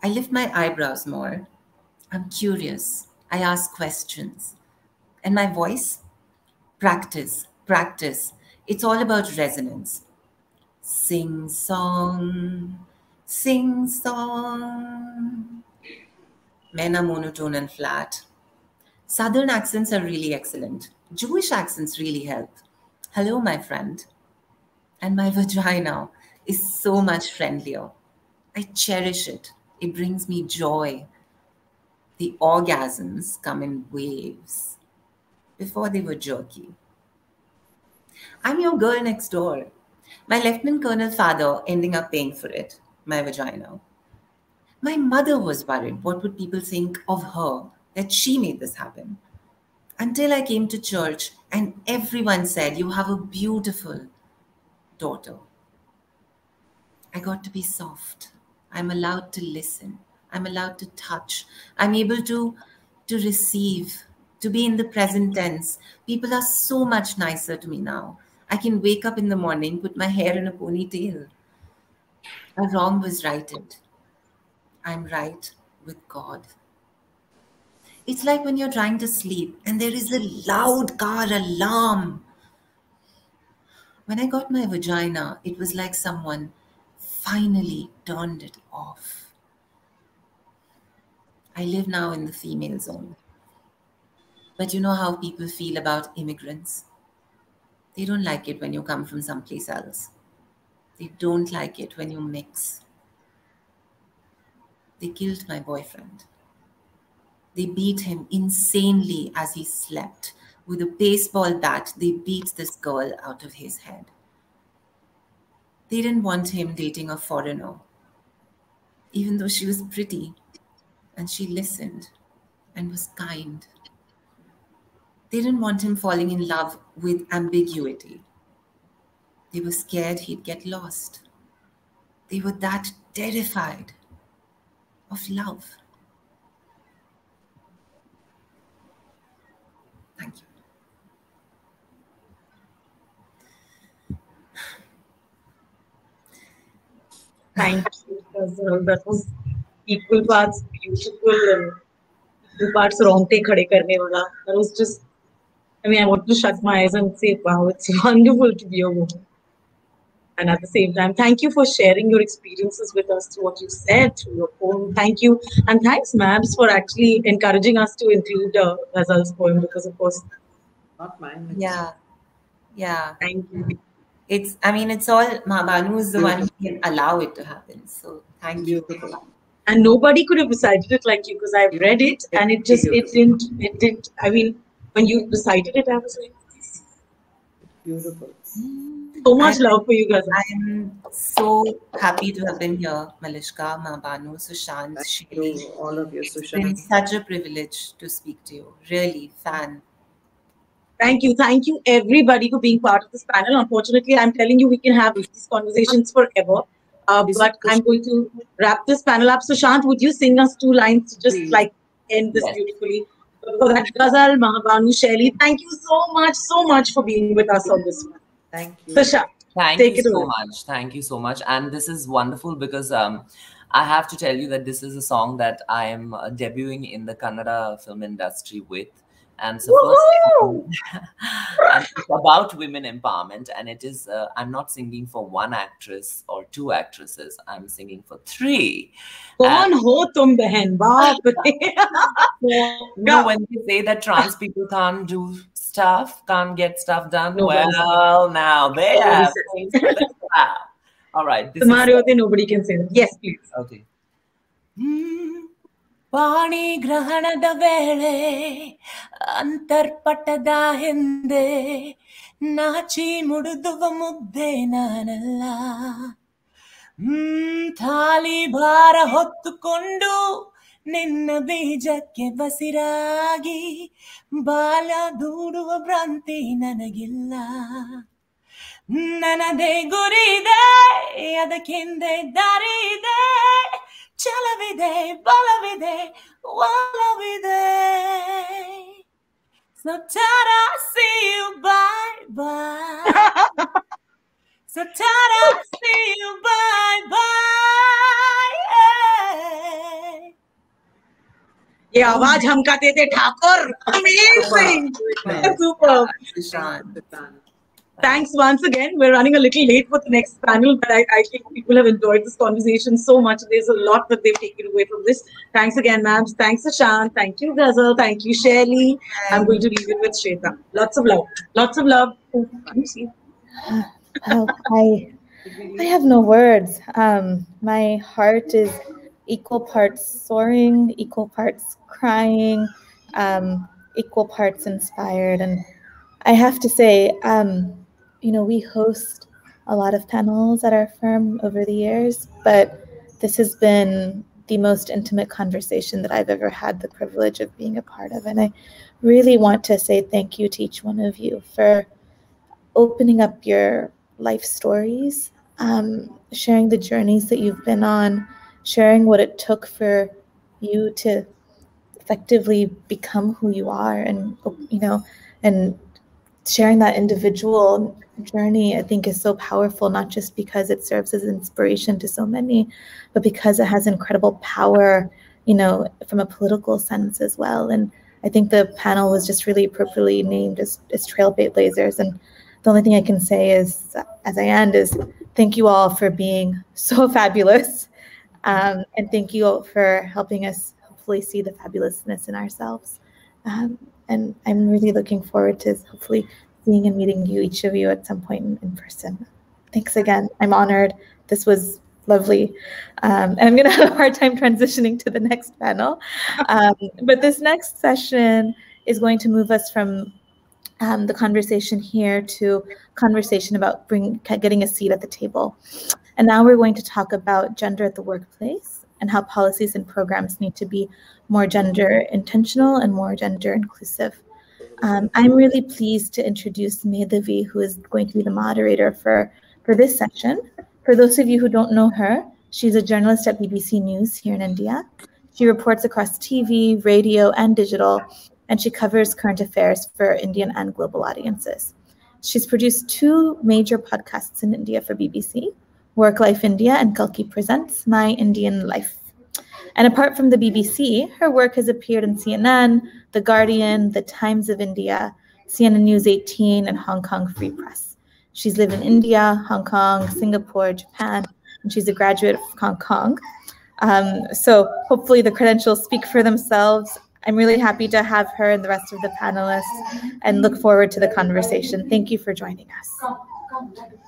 I lift my eyebrows more. I'm curious. I ask questions. And my voice? Practice, practice. It's all about resonance. Sing song, sing song. Men are monotone and flat. Southern accents are really excellent. Jewish accents really help. Hello, my friend. And my vagina is so much friendlier. I cherish it. It brings me joy. The orgasms come in waves. Before they were jerky. I'm your girl next door. My Lieutenant Colonel father ending up paying for it, my vagina. My mother was worried what would people think of her that she made this happen. Until I came to church and everyone said, You have a beautiful daughter. I got to be soft. I'm allowed to listen. I'm allowed to touch. I'm able to, to receive, to be in the present tense. People are so much nicer to me now. I can wake up in the morning, put my hair in a ponytail. A wrong was righted. I'm right with God. It's like when you're trying to sleep and there is a loud car alarm. When I got my vagina, it was like someone finally turned it off. I live now in the female zone. But you know how people feel about immigrants? They don't like it when you come from someplace else. They don't like it when you mix. They killed my boyfriend. They beat him insanely as he slept. With a baseball bat, they beat this girl out of his head. They didn't want him dating a foreigner, even though she was pretty and she listened and was kind. They didn't want him falling in love with ambiguity. They were scared he'd get lost. They were that terrified of love. Thank you. Thank you, Ghazal. Uh, that was equal parts beautiful and equal parts wrongte khade karne wala. That was just, I mean, I want to shut my eyes and say, wow, it's wonderful to be a woman. And at the same time, thank you for sharing your experiences with us through what you said, through your poem. Thank you. And thanks, Mabs, for actually encouraging us to include uh, Ghazal's poem because, of course, not mine. Yeah. Yeah. Thank you. It's, I mean, it's all, Banu is the one who can allow it to happen. So thank you. And nobody could have recited it like you because I've read it and it just, it didn't, it didn't, I mean, when you recited it, I was like, beautiful. So much I'm, love for you guys. I'm so happy to have been here, Malishka, Mahabanu, Sushant, Shiri. All of you, Sushant. It's been such a privilege to speak to you. Really, fan. Thank you. Thank you, everybody, for being part of this panel. Unfortunately, I'm telling you, we can have these conversations forever. Uh, but I'm going to wrap this panel up. So, Shant, would you sing us two lines to just Please. like end this yes. beautifully? For that, Ghazal, Mahabanu, Shelly, thank you so much, so much for being with us on this one. Thank you. Tusha, Thank Take you so away. much. Thank you so much. And this is wonderful because um, I have to tell you that this is a song that I am uh, debuting in the Kannada film industry with. And so and it's about women empowerment, and it is. Uh, I'm not singing for one actress or two actresses. I'm singing for three. Kaun ho tum behan? you know, when they say that trans people can't do stuff, come get stuff done. Well, now they have oh, things wow. All right. This Mario, is... nobody can say that. Yes, please. Okay. ಪಾಣಿ ಗ್ರಹಣದ ವೇಳೆ ಅಂತರ್ಪಟದ ಹಿಂದೆ ನಾಚಿ ಮುಡಿದುವ ಮುದ್ದೆ ನಾನಲ್ಲ ಥಾಲಿ ಭಾರ ಹೊತ್ತುಕೊಂಡು ನಿನ್ನ ಬೀಜಕ್ಕೆ ಬಸಿರಾಗಿ ಬಾಲ ದೂಡುವ ಭ್ರಾಂತಿ ನನಗಿಲ್ಲ ನನದೇ ಗುರಿ ಇದೆ ಅದಕ್ಕಿಂದೆ ದಾರಿ ಇದೆ ಛಲವಿದೆ ಬಲವಿದೆ ಒಲವಿದೆ So see see you, bye bye. bye bye. ये आवाज हम गाते थे Thakur amazing super Sushant. thanks once again we're running a little late for the next panel but I, I think people have enjoyed this conversation so much there's a lot that they've taken away from this thanks again ma'am thanks Ashant thank you Ghazal thank you Shirley I'm going to leave it with Shweta lots of love lots of love Can you see? Well, I I have no words. Um, my heart is equal parts soaring, equal parts crying, um, equal parts inspired. And I have to say, um, you know, we host a lot of panels at our firm over the years, but this has been the most intimate conversation that I've ever had the privilege of being a part of. And I really want to say thank you to each one of you for opening up your life stories, um, sharing the journeys that you've been on, sharing what it took for you to effectively become who you are, and you know, and sharing that individual journey. I think is so powerful, not just because it serves as inspiration to so many, but because it has incredible power, you know, from a political sense as well. And I think the panel was just really appropriately named as, as Trailblazers. And the only thing I can say is, as I end, is thank you all for being so fabulous. Um, and thank you all for helping us hopefully see the fabulousness in ourselves. Um, and I'm really looking forward to hopefully seeing and meeting you, each of you, at some point in, in person. Thanks again. I'm honored. This was lovely. Um, and I'm going to have a hard time transitioning to the next panel. Um, but this next session is going to move us from um, the conversation here to conversation about bring, getting a seat at the table. And now we're going to talk about gender at the workplace and how policies and programs need to be more gender intentional and more gender inclusive. Um, I'm really pleased to introduce Medhavi, who is going to be the moderator for, for this session. For those of you who don't know her, she's a journalist at BBC News here in India. She reports across TV, radio, and digital, and she covers current affairs for Indian and global audiences. She's produced two major podcasts in India for BBC Work Life India and Kalki Presents My Indian Life. And apart from the BBC, her work has appeared in CNN, The Guardian, The Times of India, CNN News 18, and Hong Kong Free Press. She's lived in India, Hong Kong, Singapore, Japan, and she's a graduate of Hong Kong. Um, so hopefully the credentials speak for themselves. I'm really happy to have her and the rest of the panelists and look forward to the conversation. Thank you for joining us.